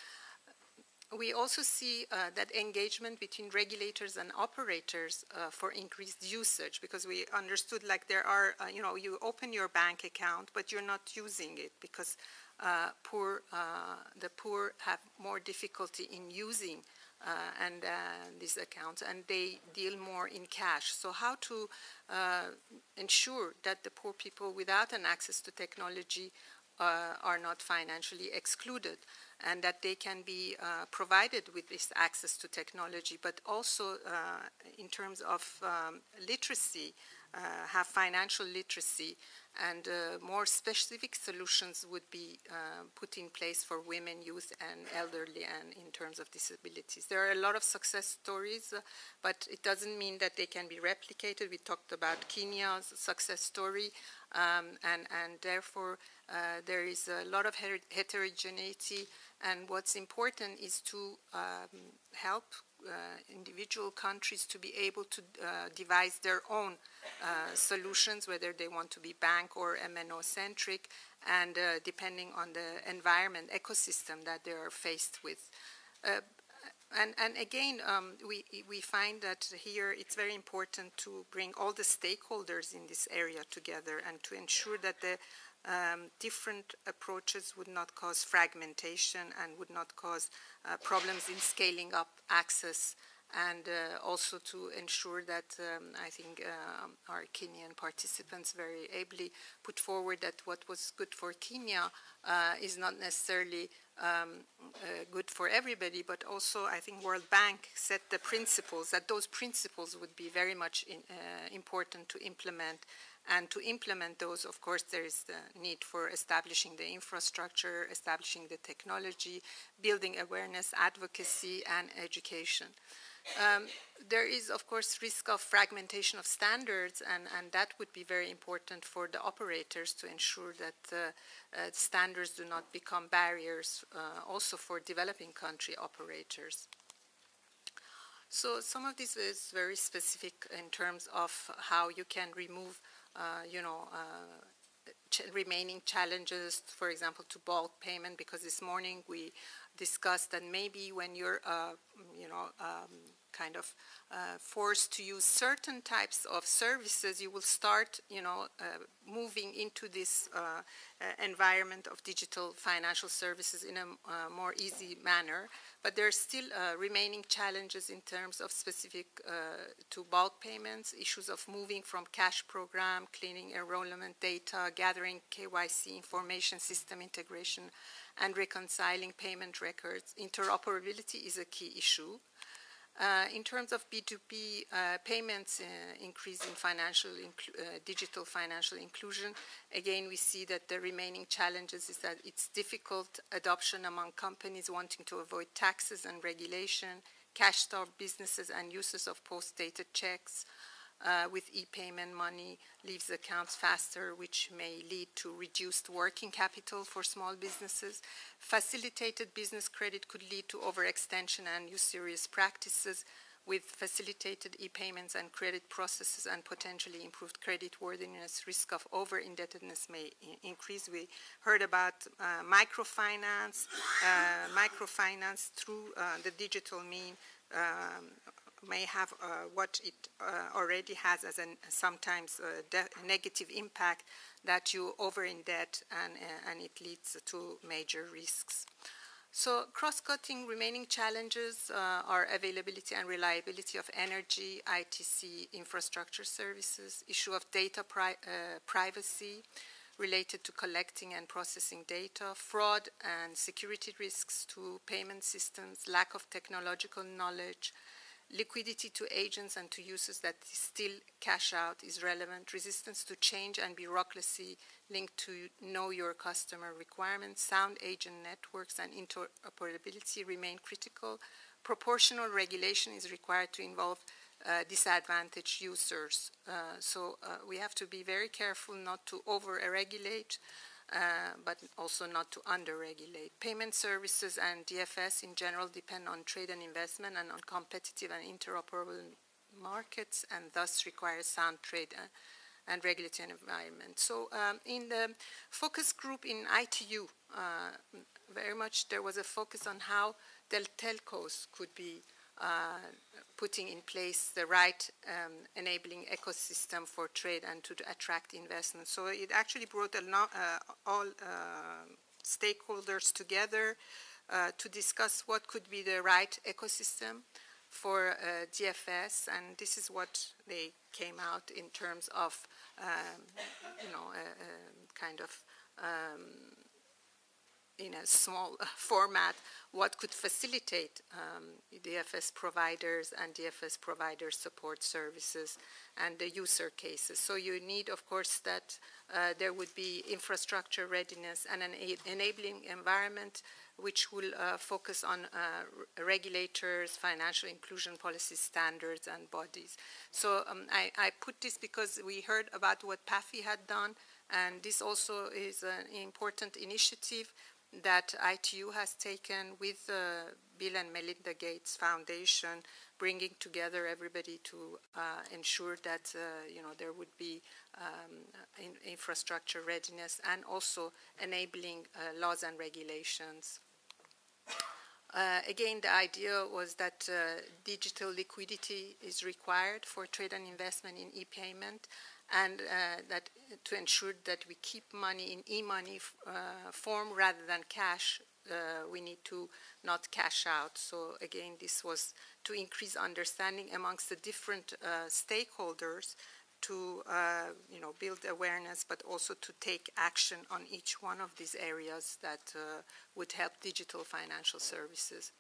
We also see uh, that engagement between regulators and operators uh, for increased usage because we understood like there are, uh, you know, you open your bank account, but you're not using it because uh, poor, uh, the poor have more difficulty in using uh, and these accounts, and they deal more in cash. So how to ensure that the poor people without an access to technology are not financially excluded? and that they can be uh, provided with this access to technology, but also uh, in terms of um, literacy, uh, have financial literacy and uh, more specific solutions would be uh, put in place for women, youth, and elderly, and in terms of disabilities. There are a lot of success stories, but it doesn't mean that they can be replicated. We talked about Kenya's success story, um, and, and therefore uh, there is a lot of heterogeneity, and what's important is to um, help individual countries to be able to uh, devise their own uh, solutions, whether they want to be bank or MNO centric, and depending on the environment, ecosystem that they are faced with. And, and, again, um, we, we find that here it's very important to bring all the stakeholders in this area together and to ensure that the um, different approaches would not cause fragmentation and would not cause uh, problems in scaling up access and uh, also to ensure that um, I think uh, our Kenyan participants very ably put forward that what was good for Kenya uh, is not necessarily um, uh, good for everybody, but also I think World Bank set the principles that those principles would be very much in, uh, important to implement. And to implement those, of course, there is the need for establishing the infrastructure, establishing the technology, building awareness, advocacy, and education. Um, there is, of course, risk of fragmentation of standards, and, and that would be very important for the operators to ensure that uh, uh, standards do not become barriers uh, also for developing country operators. So some of this is very specific in terms of how you can remove, you know, uh, ch remaining challenges, for example, to bulk payment, because this morning we discussed that maybe when you're, uh, you know, um, kind of uh, forced to use certain types of services, you will start, you know, uh, moving into this uh, uh environment of digital financial services in a uh, more easy manner. But there are still uh, remaining challenges in terms of specific to bulk payments, issues of moving from cash program, cleaning enrollment data, gathering KYC information system integration, and reconciling payment records. Interoperability is a key issue. Uh, in terms of B2B uh, payments, uh, increase in financial uh, digital financial inclusion, again we see that the remaining challenges is that it's difficult adoption among companies wanting to avoid taxes and regulation, cash-starved businesses and uses of post-dated checks, uh, with e-payment money leaves accounts faster, which may lead to reduced working capital for small businesses. Facilitated business credit could lead to overextension and usurious practices with facilitated e-payments and credit processes and potentially improved credit worthiness, risk of over-indebtedness may increase. We heard about uh, microfinance, uh, microfinance through uh, the digital mean um, may have uh, what it uh, already has as a sometimes uh, negative impact that you over in debt and, and it leads to major risks. So cross-cutting remaining challenges uh, are availability and reliability of energy, ITC infrastructure services, issue of data pri uh, privacy related to collecting and processing data, fraud and security risks to payment systems, lack of technological knowledge, Liquidity to agents and to users that still cash out is relevant. Resistance to change and bureaucracy linked to know your customer requirements. Sound agent networks and interoperability remain critical. Proportional regulation is required to involve uh, disadvantaged users. Uh, so uh, we have to be very careful not to over-regulate uh, but also not to under-regulate. Payment services and DFS in general depend on trade and investment and on competitive and interoperable markets and thus require sound trade uh, and regulatory environment. So um, in the focus group in ITU, uh, very much there was a focus on how the telcos could be uh, putting in place the right um, enabling ecosystem for trade and to attract investment. So it actually brought uh, all uh, stakeholders together uh, to discuss what could be the right ecosystem for uh, DFS, and this is what they came out in terms of, um, you know, kind of um, in a small format what could facilitate um, DFS providers and DFS provider support services and the user cases. So you need, of course, that uh, there would be infrastructure readiness and an enabling environment which will uh, focus on uh, regulators, financial inclusion policy standards, and bodies. So um, I, I, put this because we heard about what PAFI had done, and this also is an important initiative that ITU has taken with the Bill and Melinda Gates Foundation, bringing together everybody to uh, ensure that uh, you know there would be um, in infrastructure readiness and also enabling uh, laws and regulations. Uh, again, the idea was that uh, digital liquidity is required for trade and investment in e-payment, and uh, that to ensure that we keep money in e-money uh, form rather than cash. Uh, we need to not cash out. So again, this was to increase understanding amongst the different uh, stakeholders to uh, you know build awareness, but also to take action on each one of these areas that uh, would help digital financial services.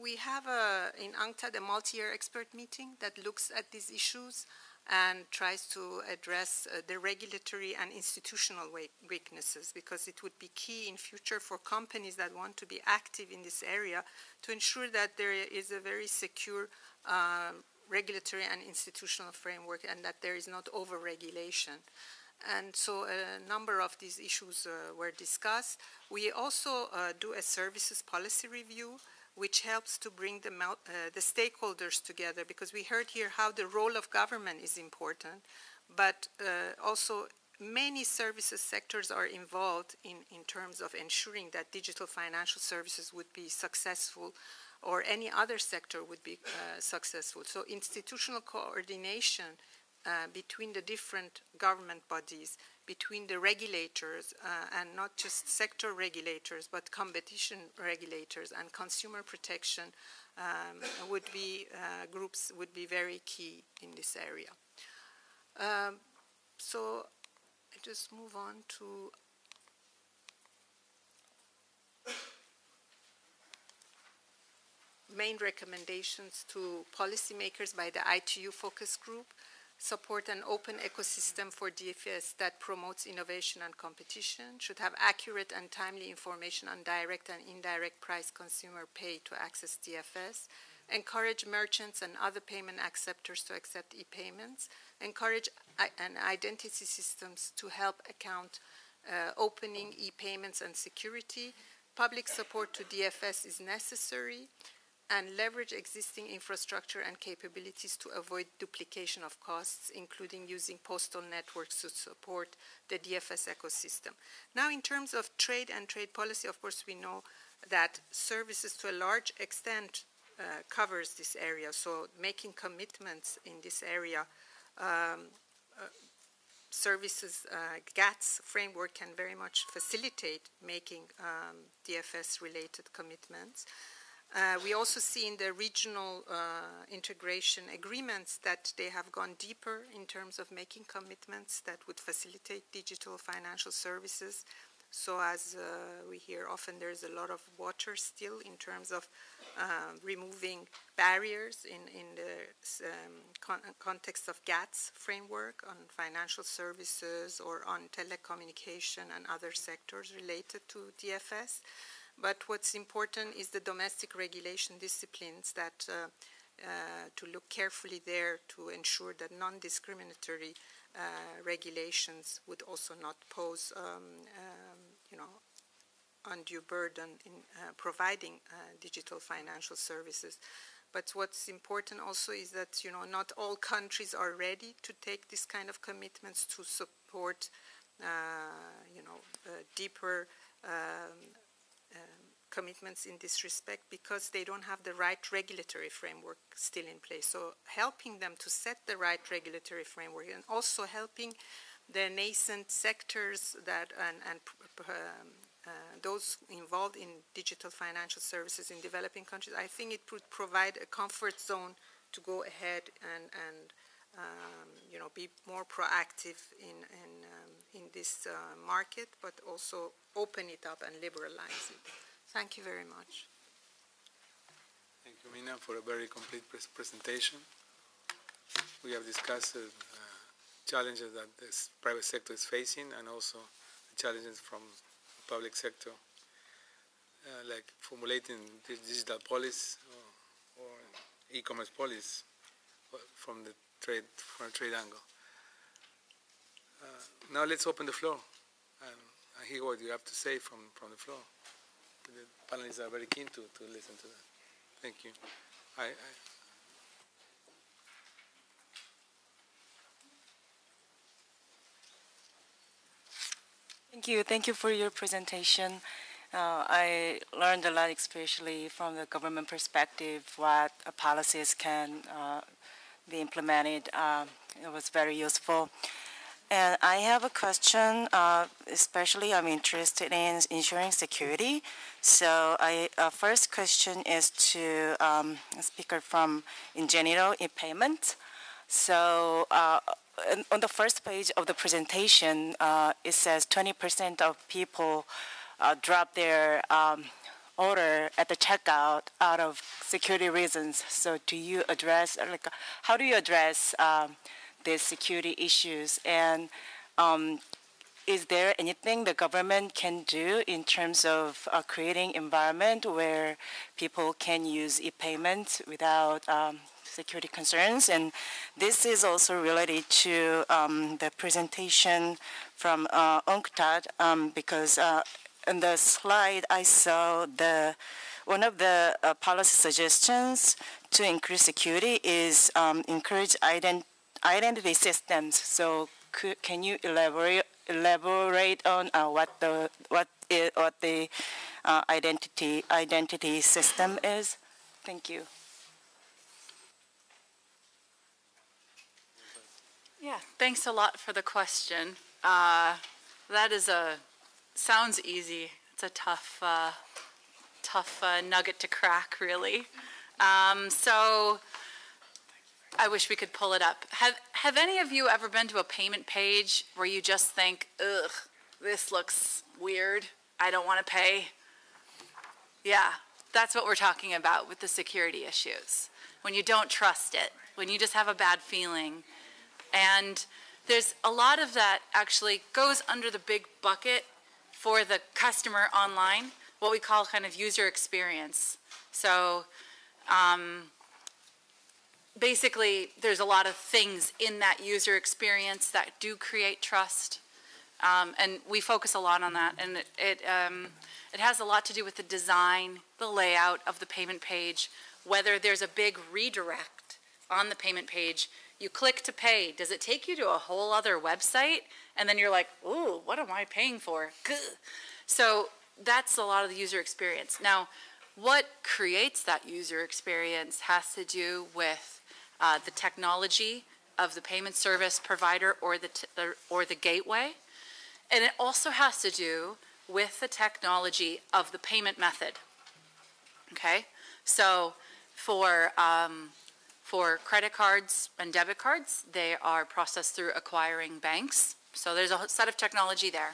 We have a, in UNCTAD a multi-year expert meeting that looks at these issues and tries to address uh, the regulatory and institutional weaknesses because it would be key in future for companies that want to be active in this area to ensure that there is a very secure um, regulatory and institutional framework and that there is not over-regulation. And so a number of these issues uh, were discussed. We also uh, do a services policy review which helps to bring the, uh, the stakeholders together because we heard here how the role of government is important, but uh, also many services sectors are involved in, in terms of ensuring that digital financial services would be successful or any other sector would be uh, successful. So institutional coordination uh, between the different government bodies, between the regulators, uh, and not just sector regulators, but competition regulators and consumer protection um, would be, uh, groups would be very key in this area. Um, so I just move on to main recommendations to policymakers by the ITU focus group support an open ecosystem for DFS that promotes innovation and competition, should have accurate and timely information on direct and indirect price consumer pay to access DFS, encourage merchants and other payment acceptors to accept e-payments, encourage and identity systems to help account uh, opening e-payments and security. Public support to DFS is necessary and leverage existing infrastructure and capabilities to avoid duplication of costs, including using postal networks to support the DFS ecosystem. Now, in terms of trade and trade policy, of course, we know that services to a large extent uh, covers this area. So making commitments in this area, um, uh, services, uh, GATS framework can very much facilitate making um, DFS-related commitments. Uh, we also see in the regional uh, integration agreements that they have gone deeper in terms of making commitments that would facilitate digital financial services. So as uh, we hear often, there's a lot of water still in terms of uh, removing barriers in, in the um, con context of GATS framework on financial services or on telecommunication and other sectors related to DFS. But what's important is the domestic regulation disciplines that uh, uh, to look carefully there to ensure that non-discriminatory uh, regulations would also not pose, um, um, you know, undue burden in uh, providing uh, digital financial services. But what's important also is that, you know, not all countries are ready to take this kind of commitments to support, uh, you know, deeper um, um, commitments in this respect because they don't have the right regulatory framework still in place. So helping them to set the right regulatory framework and also helping the nascent sectors that and, and um, uh, those involved in digital financial services in developing countries, I think it would provide a comfort zone to go ahead and, and um, you know, be more proactive in, in, um, in this uh, market, but also open it up and liberalize it. Thank you very much.
Thank you, Mina, for a very complete pres presentation. We have discussed uh, challenges that the private sector is facing and also challenges from the public sector, uh, like formulating digital policy or, or e-commerce policy uh, from the trade from a trade angle. Uh, now let's open the floor and, and hear what you have to say from, from the floor. The panelists are very keen to, to listen to that. Thank you. I, I
Thank you. Thank you for your presentation. Uh, I learned a lot, especially from the government perspective, what policies can uh, be implemented uh, It was very useful. And I have a question, uh, especially I'm interested in ensuring security. So I, uh, first question is to um, speaker from Ingenico ePayment. So uh, on the first page of the presentation, uh, it says 20% of people uh, drop their um, order at the checkout out of security reasons. So do you address, like, how do you address um, these security issues? And um, is there anything the government can do in terms of uh, creating environment where people can use e-payment without um, security concerns? And this is also related to um, the presentation from uh, UNCTAD um, because uh, in the slide I saw the one of the uh, policy suggestions to increase security is um, encourage ident identity systems. So could, can you elaborate elaborate on uh, what the what is, what the uh, identity identity system is? Thank you.
Yeah, thanks a lot for the question. Uh, that is a sounds easy. It's a tough, uh, tough uh, nugget to crack, really. Um, so I wish we could pull it up. Have Have any of you ever been to a payment page where you just think, "Ugh, this looks weird. I don't want to pay." Yeah, that's what we're talking about with the security issues. When you don't trust it, when you just have a bad feeling, and there's a lot of that actually goes under the big bucket for the customer online, what we call kind of user experience. So um, basically, there's a lot of things in that user experience that do create trust. Um, and we focus a lot on that. And it, it, um, it has a lot to do with the design, the layout of the payment page, whether there's a big redirect on the payment page. You click to pay. Does it take you to a whole other website? and then you're like, ooh, what am I paying for? So that's a lot of the user experience. Now, what creates that user experience has to do with uh, the technology of the payment service provider or the, the, or the gateway, and it also has to do with the technology of the payment method. Okay, so for um, for credit cards and debit cards, they are processed through acquiring banks. So there's a whole set of technology there.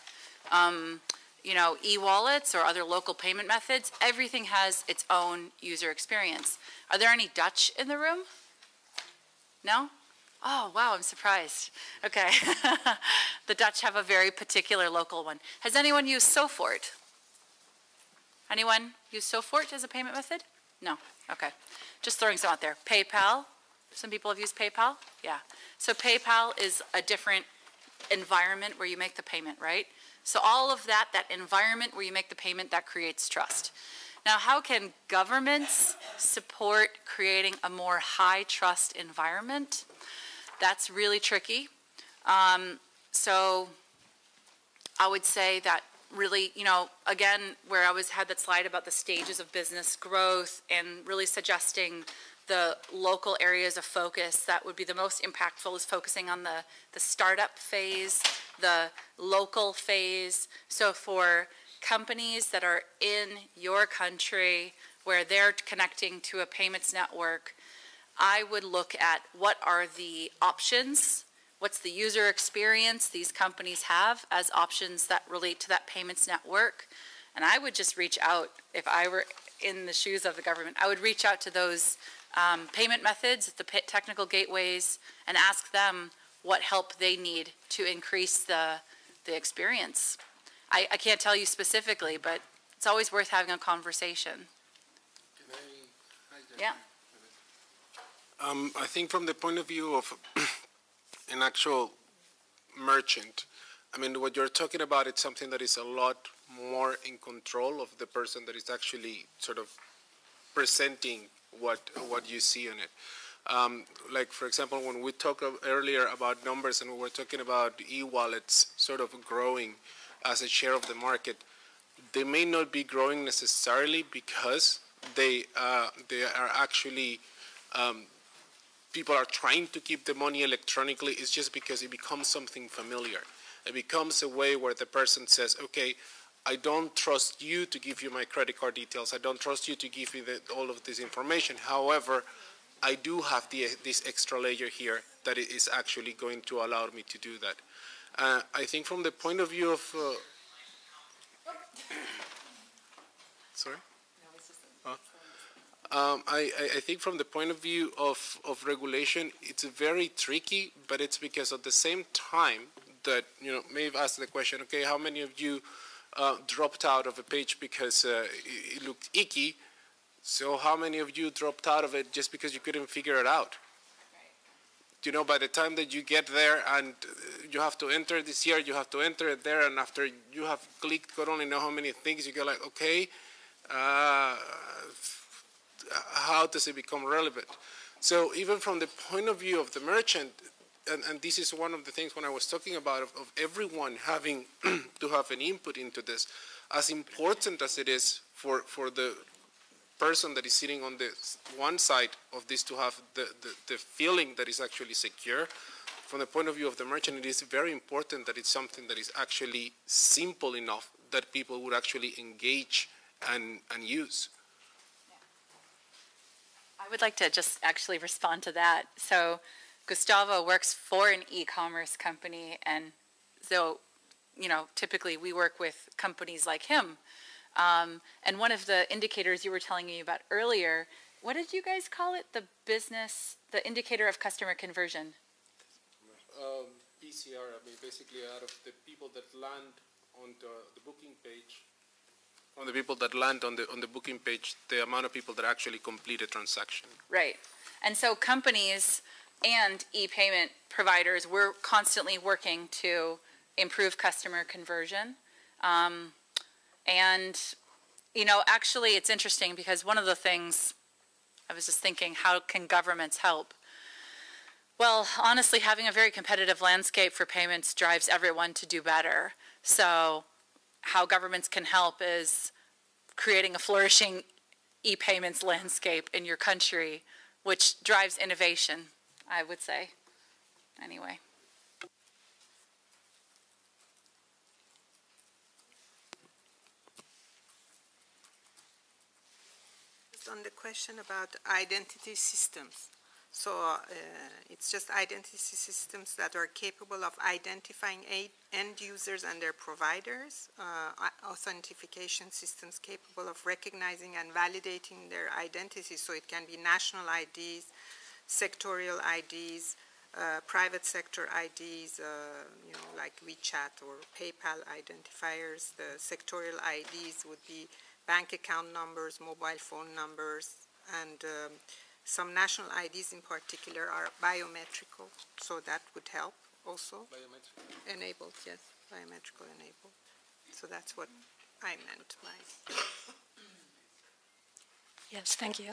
Um, you know, e-wallets or other local payment methods, everything has its own user experience. Are there any Dutch in the room? No? Oh, wow, I'm surprised. Okay. the Dutch have a very particular local one. Has anyone used Sofort? Anyone use Sofort as a payment method? No. Okay. Just throwing some out there. PayPal. Some people have used PayPal. Yeah. So PayPal is a different environment where you make the payment, right? So all of that, that environment where you make the payment, that creates trust. Now, how can governments support creating a more high trust environment? That's really tricky. Um, so I would say that really, you know, again, where I was had that slide about the stages of business growth and really suggesting the local areas of focus that would be the most impactful is focusing on the, the startup phase, the local phase. So for companies that are in your country where they're connecting to a payments network, I would look at what are the options, what's the user experience these companies have as options that relate to that payments network. And I would just reach out, if I were in the shoes of the government, I would reach out to those um, payment methods, the technical gateways, and ask them what help they need to increase the, the experience. I, I can't tell you specifically, but it's always worth having a conversation. Yeah.
Um, I think from the point of view of an actual merchant, I mean, what you're talking about is something that is a lot more in control of the person that is actually sort of presenting what what you see on it. Um, like for example, when we talked earlier about numbers and we were talking about e-wallets sort of growing as a share of the market, they may not be growing necessarily because they uh, they are actually um, people are trying to keep the money electronically It's just because it becomes something familiar. It becomes a way where the person says, okay, I don't trust you to give you my credit card details. I don't trust you to give me the, all of this information. However, I do have the, this extra layer here that is actually going to allow me to do that. Uh, I think from the point of view of, uh, sorry? Um, I, I, think from the point of view of, of regulation, it's very tricky, but it's because at the same time that, you know, may have asked the question, okay, how many of you uh, dropped out of a page because uh, it looked icky? So how many of you dropped out of it just because you couldn't figure it out? You know, by the time that you get there and uh, you have to enter this here, you have to enter it there, and after you have clicked God only know how many things, you go like, okay, uh, how does it become relevant? So even from the point of view of the merchant, and, and this is one of the things when I was talking about of, of everyone having to have an input into this, as important as it is for, for the person that is sitting on the one side of this to have the, the, the feeling that is actually secure, from the point of view of the merchant, it is very important that it's something that is actually simple enough that people would actually engage and, and use.
I would like to just actually respond to that. So Gustavo works for an e-commerce company and so, you know, typically we work with companies like him um, and one of the indicators you were telling me about earlier, what did you guys call it? The business, the indicator of customer conversion.
Um, PCR, I mean, basically out of the people that land on the, the booking page, on the people that land on the on the booking page, the amount of people that actually complete a transaction.
Right. And so companies and e-payment providers, we're constantly working to improve customer conversion. Um, and, you know, actually, it's interesting because one of the things I was just thinking, how can governments help? Well, honestly, having a very competitive landscape for payments drives everyone to do better. So, how governments can help is creating a flourishing e payments landscape in your country, which drives innovation, I would say. Anyway.
On the question about identity systems. So uh, it's just identity systems that are capable of identifying end users and their providers, uh, authentication systems capable of recognizing and validating their identity. So it can be national IDs, sectorial IDs, uh, private sector IDs, uh, you know, like WeChat or PayPal identifiers. The sectorial IDs would be bank account numbers, mobile phone numbers, and um, some national IDs in particular are biometrical, so that would help also.
Biometric.
Enabled, yes, biometrical enabled. So that's what I meant by.
Yes, thank you.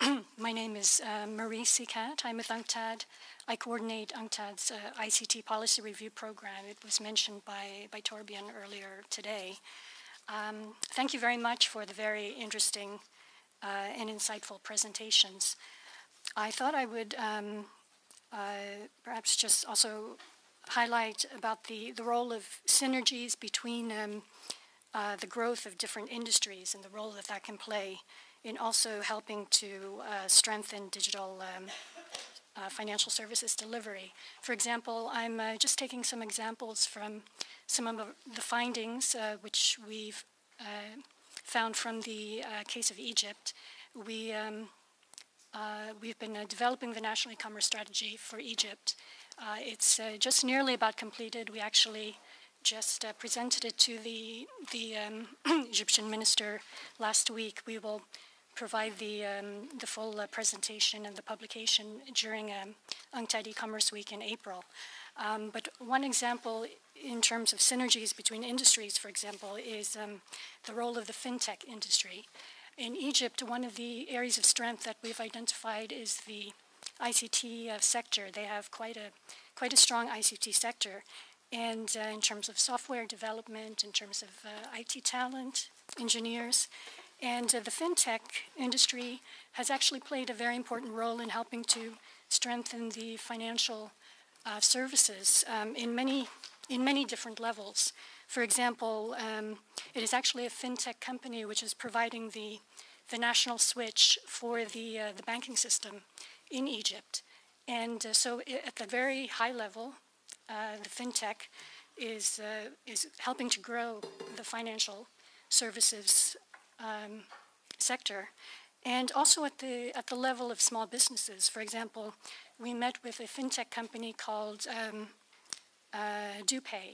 My name is uh, Marie Sicat. I'm with UNCTAD. I coordinate UNCTAD's uh, ICT policy review program. It was mentioned by, by Torbjörn earlier today. Um, thank you very much for the very interesting uh, and insightful presentations. I thought I would um, uh, perhaps just also highlight about the, the role of synergies between um, uh, the growth of different industries and the role that that can play in also helping to uh, strengthen digital um, uh, financial services delivery. For example, I'm uh, just taking some examples from some of the findings uh, which we've uh, found from the uh, case of Egypt. We, um, we've been developing the national e-commerce strategy for Egypt. it's just nearly about completed. We actually just uh, presented it to the the um, Egyptian minister last week. We will provide the, um, the full uh, presentation and the publication during um, UNCTAD e-commerce week in April. Um, but one example in terms of synergies between industries, for example, is um, the role of the fintech industry. In Egypt, one of the areas of strength that we've identified is the ICT uh, sector. They have quite a, quite a strong ICT sector. And uh, in terms of software development, in terms of uh, IT talent, engineers, And uh, the fintech industry has actually played a very important role in helping to strengthen the financial uh, services um, in many in many different levels. For example, um, it is actually a fintech company which is providing the the national switch for the uh, the banking system in Egypt. And uh, so, at the very high level, uh, the fintech is uh, is helping to grow the financial services um, sector, and also at the at the level of small businesses. For example, we met with a fintech company called um, uh, DoPay,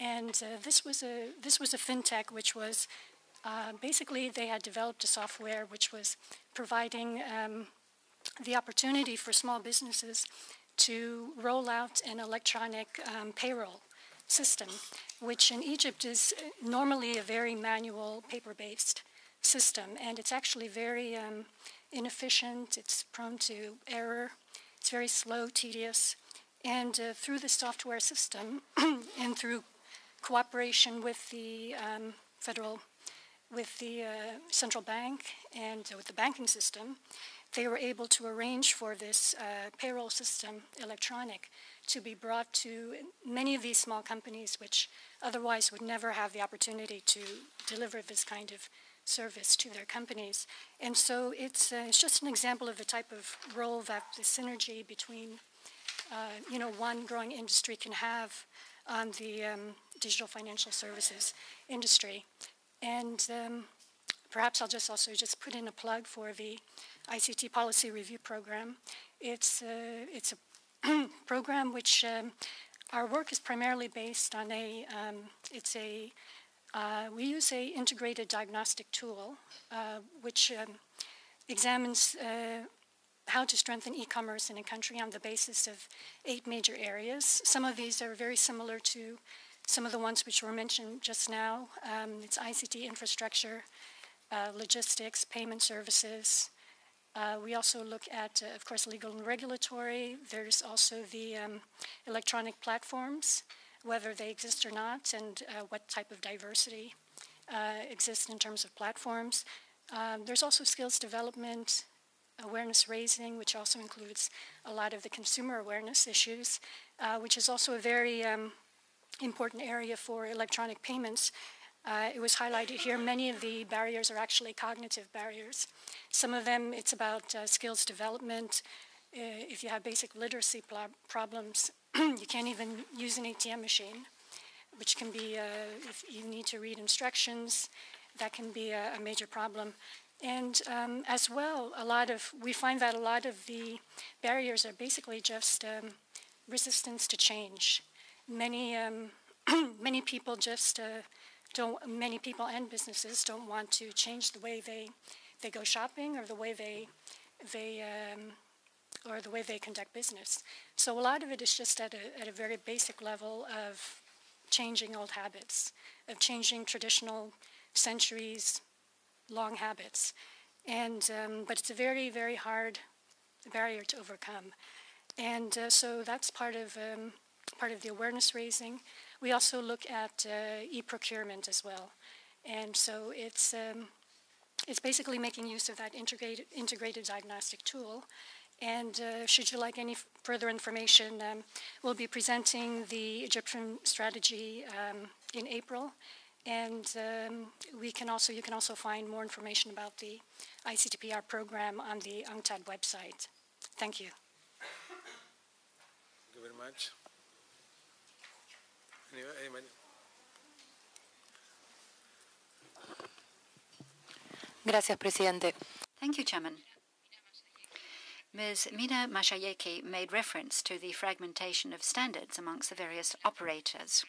and uh, this was a this was a fintech which was uh, basically they had developed a software which was providing um, the opportunity for small businesses to roll out an electronic um, payroll system, which in Egypt is normally a very manual, paper-based system, and it's actually very um, inefficient. It's prone to error. It's very slow, tedious, and uh, through the software system and through cooperation with the um, federal, with the uh, central bank and with the banking system, they were able to arrange for this uh, payroll system, electronic, to be brought to many of these small companies which otherwise would never have the opportunity to deliver this kind of service to their companies. And so it's, uh, it's just an example of the type of role that the synergy between, uh, you know, one growing industry can have on the um, digital financial services industry. And um, perhaps I'll just also just put in a plug for the ICT Policy Review Program. It's, uh, it's a program which um, our work is primarily based on a, um, it's a, uh, we use a integrated diagnostic tool uh, which um, examines how to strengthen e-commerce in a country on the basis of eight major areas. Some of these are very similar to some of the ones which were mentioned just now. Um, it's ICT infrastructure, uh, logistics, payment services, uh, we also look at, uh, of course, legal and regulatory. There's also the um, electronic platforms, whether they exist or not, and uh, what type of diversity uh, exists in terms of platforms. Um, there's also skills development, awareness raising, which also includes a lot of the consumer awareness issues, uh, which is also a very um, important area for electronic payments uh, it was highlighted here. Many of the barriers are actually cognitive barriers. Some of them, it's about uh, skills development. Uh, if you have basic literacy problems, you can't even use an ATM machine, which can be, uh, if you need to read instructions, that can be a, a major problem. And um, as well, a lot of, we find that a lot of the barriers are basically just um, resistance to change. Many, um, many people just uh, don't, many people and businesses don't want to change the way they, they go shopping or the way they, they um, or the way they conduct business. So a lot of it is just at a, at a very basic level of changing old habits, of changing traditional centuries long habits. And, um, but it's a very, very hard barrier to overcome. And uh, so that's part of, um, part of the awareness raising. We also look at uh, e-procurement as well. And so it's, um, it's basically making use of that integrated, integrated diagnostic tool. And uh, should you like any further information, um, we'll be presenting the Egyptian strategy um, in April. And um, we can also, you can also find more information about the ICTPR program on the UNCTAD website. Thank you.
Thank you very much.
Gracias, presidente.
Thank you, Chairman. Ms. Mina Mashayekhi made reference to the fragmentation of standards amongst the various operators.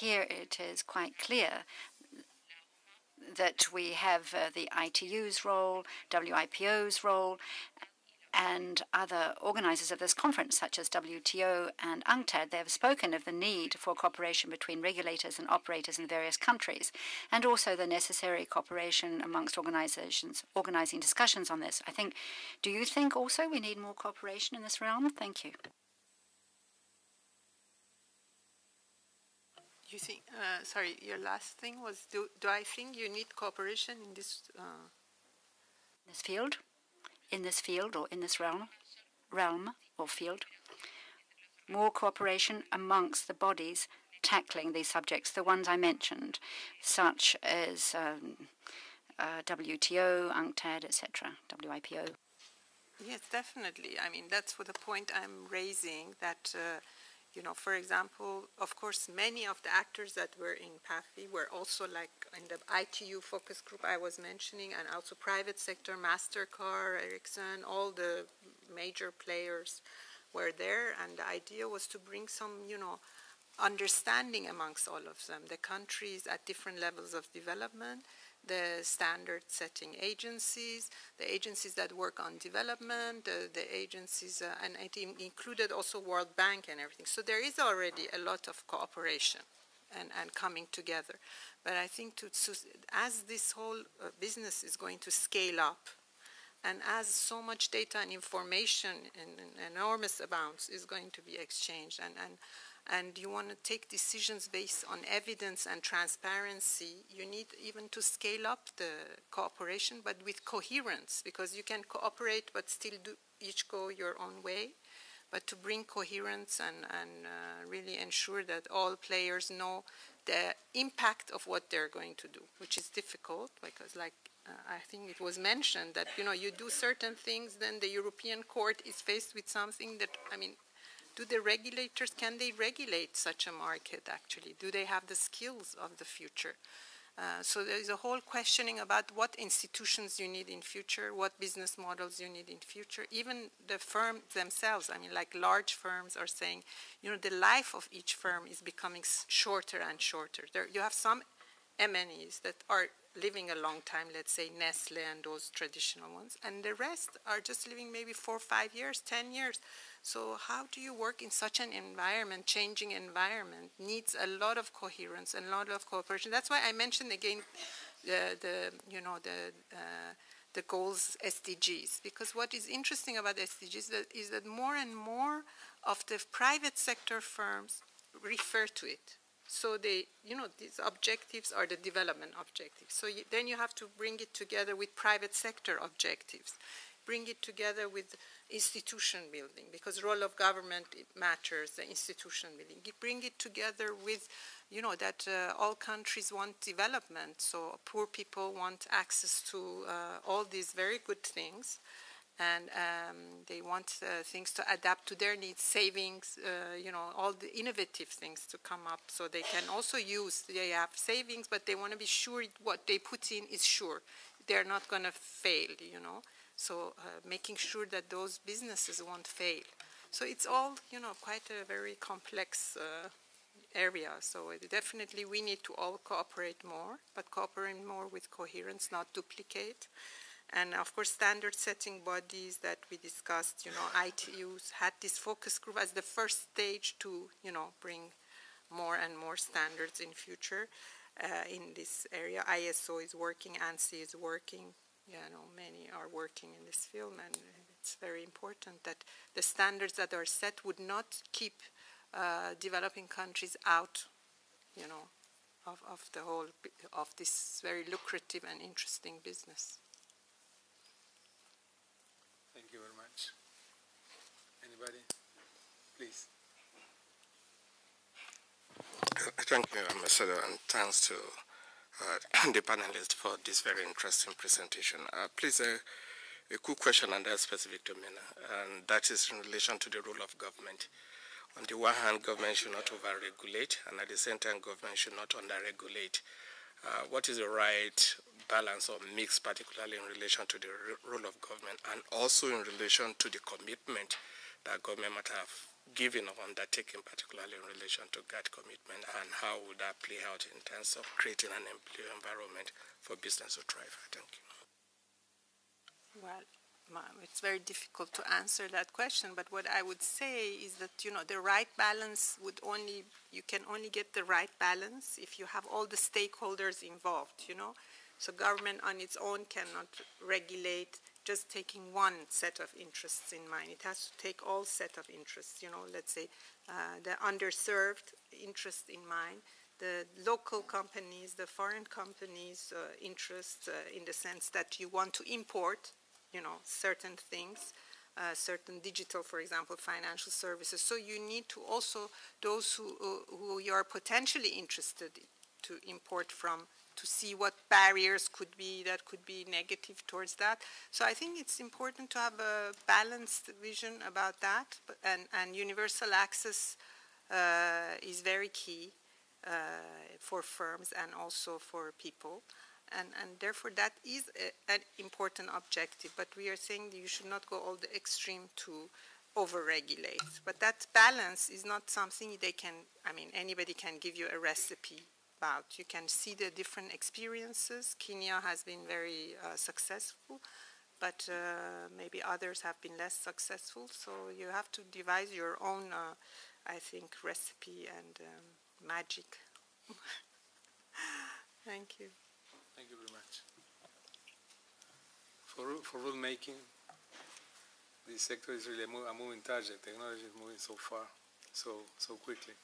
Here it is quite clear that we have uh, the ITU's role, WIPO's role, and other organizers of this conference, such as WTO and UNCTAD, they have spoken of the need for cooperation between regulators and operators in various countries, and also the necessary cooperation amongst organizations organizing discussions on this. I think, do you think also we need more cooperation in this realm? Thank you.
You think, uh, sorry, your last thing was, do, do I think you need cooperation in this? Uh...
This field, in this field or in this realm, realm or field, more cooperation amongst the bodies tackling these subjects, the ones I mentioned, such as um, uh, WTO, UNCTAD, etc., WIPO.
Yes, definitely. I mean, that's what the point I'm raising, that uh, you know, for example, of course, many of the actors that were in PAFI were also like in the ITU focus group I was mentioning, and also private sector, MasterCard, Ericsson, all the major players were there, and the idea was to bring some, you know, understanding amongst all of them, the countries at different levels of development, the standard setting agencies, the agencies that work on development, the, the agencies, uh, and it included also World Bank and everything. So there is already a lot of cooperation and, and coming together. But I think to, to as this whole uh, business is going to scale up, and as so much data and information in, in enormous amounts is going to be exchanged, and, and and you want to take decisions based on evidence and transparency, you need even to scale up the cooperation, but with coherence, because you can cooperate but still do each go your own way. But to bring coherence and, and uh, really ensure that all players know the impact of what they're going to do, which is difficult because, like uh, I think it was mentioned, that you know you do certain things, then the European Court is faced with something that I mean do the regulators, can they regulate such a market actually? Do they have the skills of the future? Uh, so there is a whole questioning about what institutions you need in future, what business models you need in future. Even the firm themselves, I mean, like large firms are saying, you know, the life of each firm is becoming shorter and shorter. There, you have some MNEs that are living a long time, let's say Nestle and those traditional ones, and the rest are just living maybe four, five years, ten years. So how do you work in such an environment, changing environment, needs a lot of coherence and a lot of cooperation. That's why I mentioned again the, the you know, the, uh, the goals SDGs, because what is interesting about SDGs that is that more and more of the private sector firms refer to it. So they, you know, these objectives are the development objectives. So you, then you have to bring it together with private sector objectives, bring it together with institution building because role of government matters the institution building. You bring it together with you know that uh, all countries want development so poor people want access to uh, all these very good things and um, they want uh, things to adapt to their needs savings uh, you know all the innovative things to come up so they can also use they have savings but they want to be sure what they put in is sure. They're not going to fail you know so uh, making sure that those businesses won't fail. So it's all, you know, quite a very complex uh, area. So definitely we need to all cooperate more, but cooperate more with coherence, not duplicate. And of course, standard setting bodies that we discussed, you know, ITUs had this focus group as the first stage to, you know, bring more and more standards in future uh, in this area. ISO is working, ANSI is working, you know, many are working in this field, and it's very important that the standards that are set would not keep uh, developing countries out, you know, of, of the whole of this very lucrative and interesting business.
Thank you very much. Anybody? Please.
Thank you, Ambassador, and thanks to uh, the panelists for this very interesting presentation. Uh, please, uh, a quick question, on that's specific domain, and that is in relation to the role of government. On the one hand, government should not over-regulate, and at the same time, government should not under-regulate. Uh, what is the right balance or mix, particularly in relation to the role of government, and also in relation to the commitment that government might have given of undertaking, particularly in relation to GATT commitment, and how would that play out in terms of creating an employee environment for business to thrive? Thank you.
Well, it's very difficult to answer that question, but what I would say is that, you know, the right balance would only, you can only get the right balance if you have all the stakeholders involved, you know. So government on its own cannot regulate just taking one set of interests in mind. It has to take all set of interests, you know, let's say uh, the underserved interest in mind, the local companies, the foreign companies' uh, interest uh, in the sense that you want to import, you know, certain things, uh, certain digital, for example, financial services. So you need to also those who who you are potentially interested to import from to see what barriers could be that could be negative towards that. So I think it's important to have a balanced vision about that, and, and universal access uh, is very key uh, for firms and also for people. And, and therefore that is a, an important objective, but we are saying you should not go all the extreme to over-regulate. But that balance is not something they can, I mean, anybody can give you a recipe about. You can see the different experiences. Kenya has been very uh, successful, but uh, maybe others have been less successful. So you have to devise your own, uh, I think, recipe and um, magic. Thank you.
Thank you very much. For, for rulemaking, this sector is really a, a moving target. Technology is moving so far, so so quickly.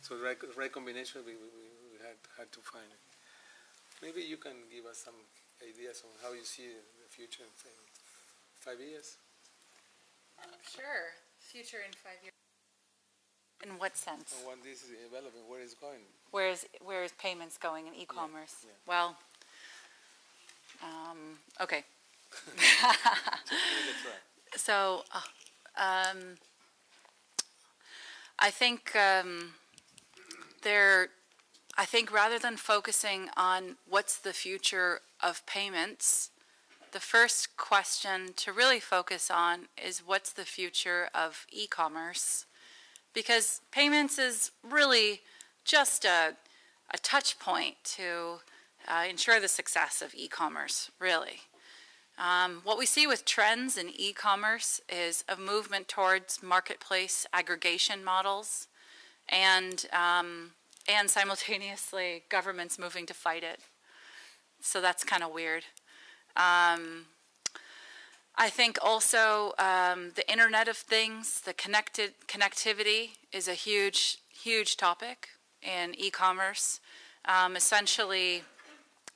So the right, right combination, we, we, we had, had to find it. Maybe you can give us some ideas on how you see the future in five years?
Sure, future in five years. In what sense?
And what this is developing, where it's going?
Where is, where is payments going in e-commerce?
yeah.
Well, um, okay. So, uh, um, I think um, there, I think rather than focusing on what's the future of payments, the first question to really focus on is what's the future of e-commerce? Because payments is really just a, a touch point to uh, ensure the success of e-commerce, really. Um, what we see with trends in e-commerce is a movement towards marketplace aggregation models and um, and simultaneously governments moving to fight it. So that's kind of weird. Um, I think also um, the Internet of Things, the connected connectivity, is a huge huge topic in e-commerce. Um, essentially,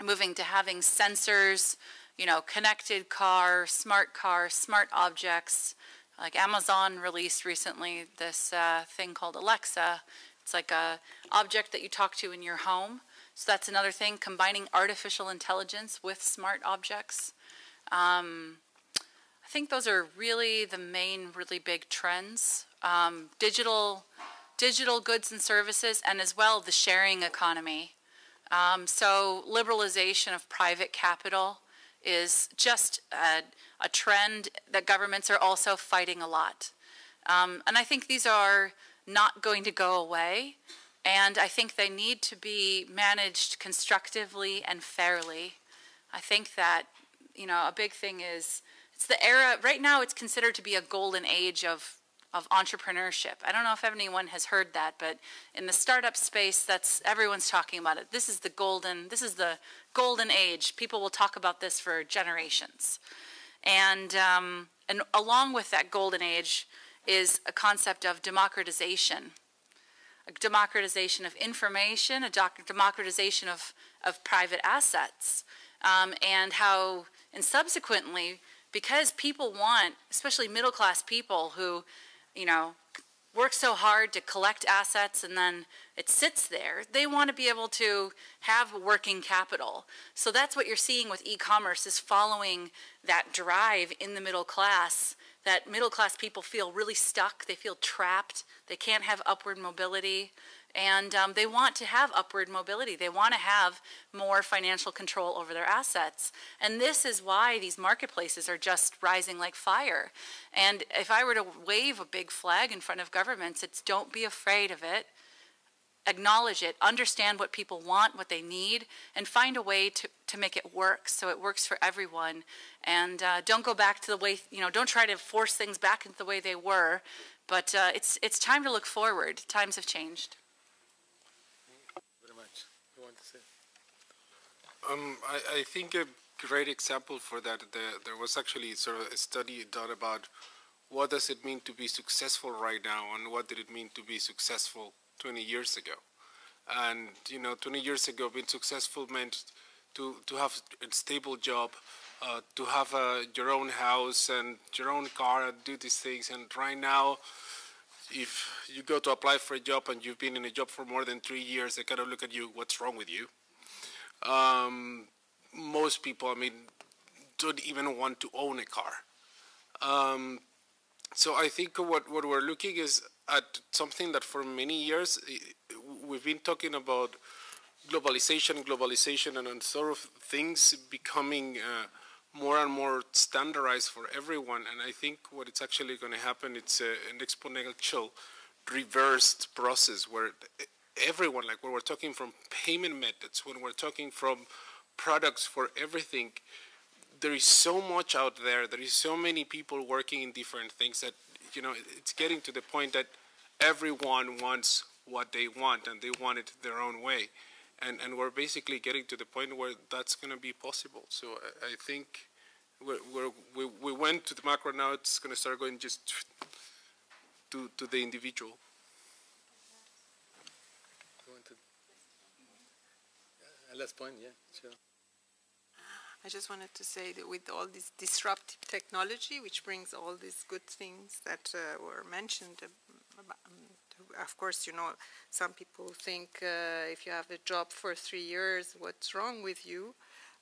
moving to having sensors, you know, connected car, smart car, smart objects, like Amazon released recently this uh, thing called Alexa. It's like a object that you talk to in your home. So that's another thing, combining artificial intelligence with smart objects. Um, I think those are really the main, really big trends. Um, digital, digital goods and services, and as well the sharing economy. Um, so liberalization of private capital is just a, a trend that governments are also fighting a lot. Um, and I think these are not going to go away. And I think they need to be managed constructively and fairly. I think that, you know, a big thing is it's the era, right now it's considered to be a golden age of, of entrepreneurship. I don't know if anyone has heard that, but in the startup space, that's, everyone's talking about it. This is the golden, this is the golden age. People will talk about this for generations. And, um, and along with that golden age is a concept of democratization. A democratization of information, a democratization of, of private assets, um, and how, and subsequently, because people want, especially middle class people who, you know, work so hard to collect assets and then it sits there. They want to be able to have working capital. So that's what you're seeing with e-commerce is following that drive in the middle class that middle class people feel really stuck, they feel trapped, they can't have upward mobility and um, they want to have upward mobility. They want to have more financial control over their assets. And this is why these marketplaces are just rising like fire. And if I were to wave a big flag in front of governments, it's don't be afraid of it. Acknowledge it, understand what people want, what they need, and find a way to, to make it work so it works for everyone. And uh, don't go back to the way, you know, don't try to force things back into the way they were. But uh, it's, it's time to look forward. Times have changed. Very much. You want to say?
Um, I, I, think a great example for that, the, there was actually sort of a study done about what does it mean to be successful right now and what did it mean to be successful 20 years ago. And, you know, 20 years ago, being successful meant to, to have a stable job, uh, to have uh, your own house and your own car and do these things. And right now, if you go to apply for a job and you've been in a job for more than three years, they kind of look at you, what's wrong with you? Um, most people, I mean, don't even want to own a car. Um, so I think what, what we're looking is at something that for many years we've been talking about globalization, globalization, and, sort of things becoming uh, more and more standardized for everyone. And I think what it's actually going to happen, it's a, an exponential reversed process where everyone, like when we're talking from payment methods, when we're talking from products for everything, there is so much out there. There is so many people working in different things that you know it's getting to the point that everyone wants what they want and they want it their own way, and and we're basically getting to the point where that's going to be possible. So I, I think we're, we we went to the macro now. It's going to start going just to to the individual.
last point, yeah, sure.
I just wanted to say that with all this disruptive technology, which brings all these good things that uh, were mentioned, um, of course, you know, some people think uh, if you have a job for three years, what's wrong with you?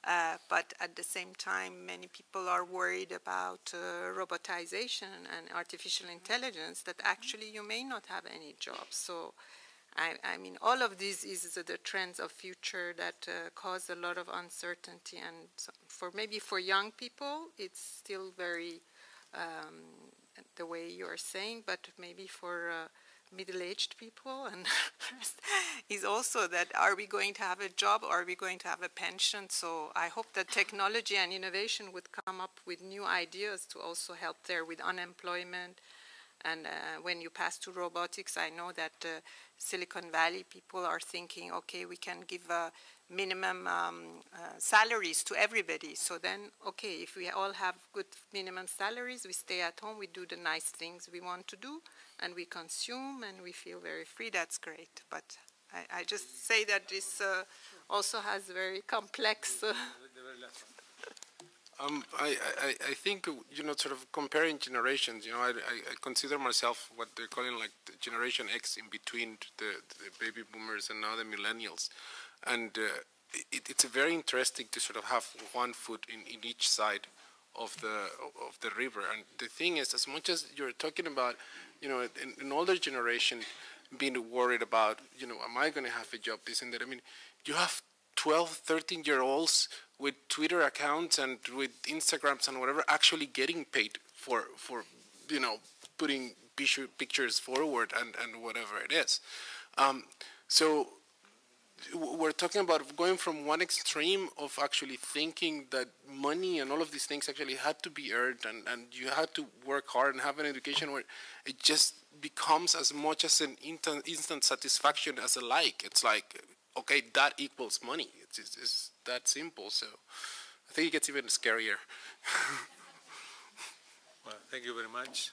Uh, but at the same time, many people are worried about uh, robotization and artificial intelligence that actually you may not have any job. So I, I, mean, all of these is the trends of future that uh, cause a lot of uncertainty, and for maybe for young people, it's still very um, the way you are saying, but maybe for uh, middle-aged people, and is also that are we going to have a job, or are we going to have a pension? So I hope that technology and innovation would come up with new ideas to also help there with unemployment. And uh, when you pass to robotics, I know that uh, Silicon Valley people are thinking, okay, we can give uh, minimum um, uh, salaries to everybody. So then, okay, if we all have good minimum salaries, we stay at home, we do the nice things we want to do, and we consume, and we feel very free. That's great. But I, I just say that this uh, also has very complex.
Um, I, I, I think, you know, sort of comparing generations, you know, I, I, consider myself what they're calling like the Generation X in between the, the baby boomers and now the millennials. And uh, it, it's very interesting to sort of have one foot in, in each side of the of the river. And the thing is, as much as you're talking about, you know, an, an older generation being worried about, you know, am I going to have a job, this and that. I mean, you have 12, 13 year olds with Twitter accounts and with Instagrams and whatever actually getting paid for for you know putting pictures forward and and whatever it is. Um, so we're talking about going from one extreme of actually thinking that money and all of these things actually had to be earned and, and you had to work hard and have an education where it just becomes as much as an instant satisfaction as a like. It's like okay, that equals money. It's, it's, it's that simple. So I think it gets even scarier.
well, thank you very much.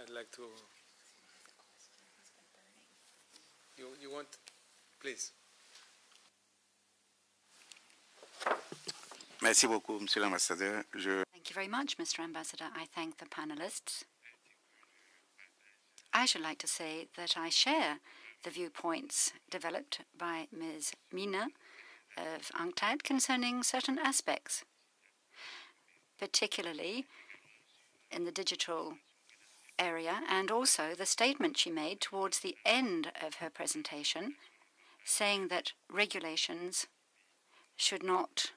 I'd like to. You, you want, please.
Merci beaucoup, Monsieur l'Ambassadeur. Je...
Thank you very much, Mr. Ambassador. I thank the panelists. I should like to say that I share the viewpoints developed by Ms. Mina of UNCTAD concerning certain aspects, particularly in the digital area, and also the statement she made towards the end of her presentation, saying that regulations should not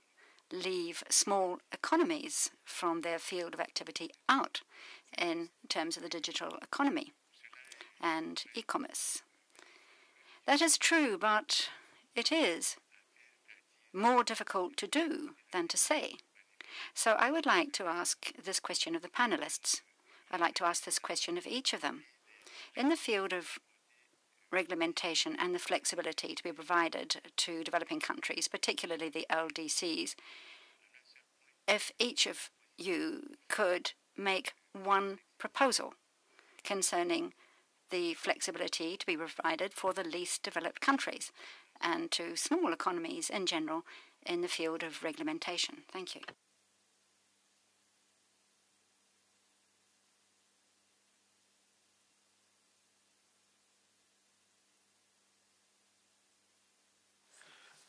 leave small economies from their field of activity out in terms of the digital economy and e-commerce. That is true, but it is more difficult to do than to say. So I would like to ask this question of the panelists. I'd like to ask this question of each of them. In the field of reglementation and the flexibility to be provided to developing countries, particularly the LDCs, if each of you could make one proposal concerning the flexibility to be provided for the least developed countries and to small economies in general in the field of reglementation. Thank you.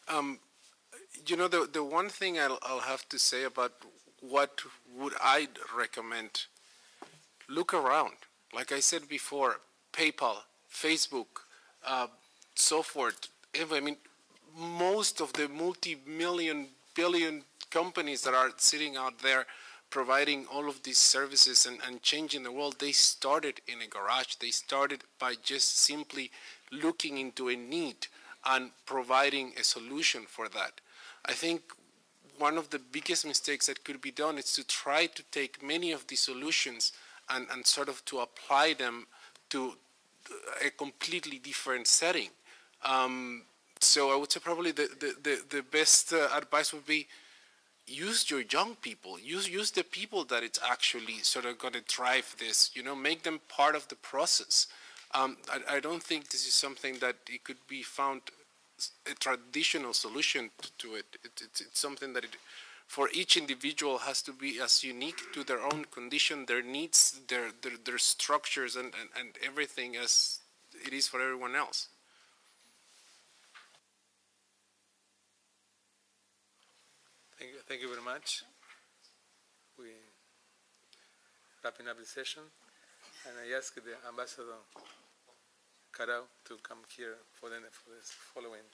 Um, you know, the, the one thing I'll, I'll have to say about what would I recommend, look around. Like I said before, PayPal, Facebook, uh, so forth. I mean, most of the multi-million, billion companies that are sitting out there providing all of these services and, and changing the world, they started in a garage. They started by just simply looking into a need and providing a solution for that. I think one of the biggest mistakes that could be done is to try to take many of these solutions and, and sort of to apply them to a completely different setting. Um, so I would say probably the, the, the, the best uh, advice would be use your young people, use, use the people that it's actually sort of going to drive this, you know, make them part of the process. Um, I, I, don't think this is something that it could be found a traditional solution to, to it. it it's, it's, something that it, for each individual has to be as unique to their own condition, their needs, their, their, their structures, and, and, and everything as it is for everyone else.
Thank you, thank you very much. We wrapping up the session, and I ask the ambassador Carao to come here for the, for this following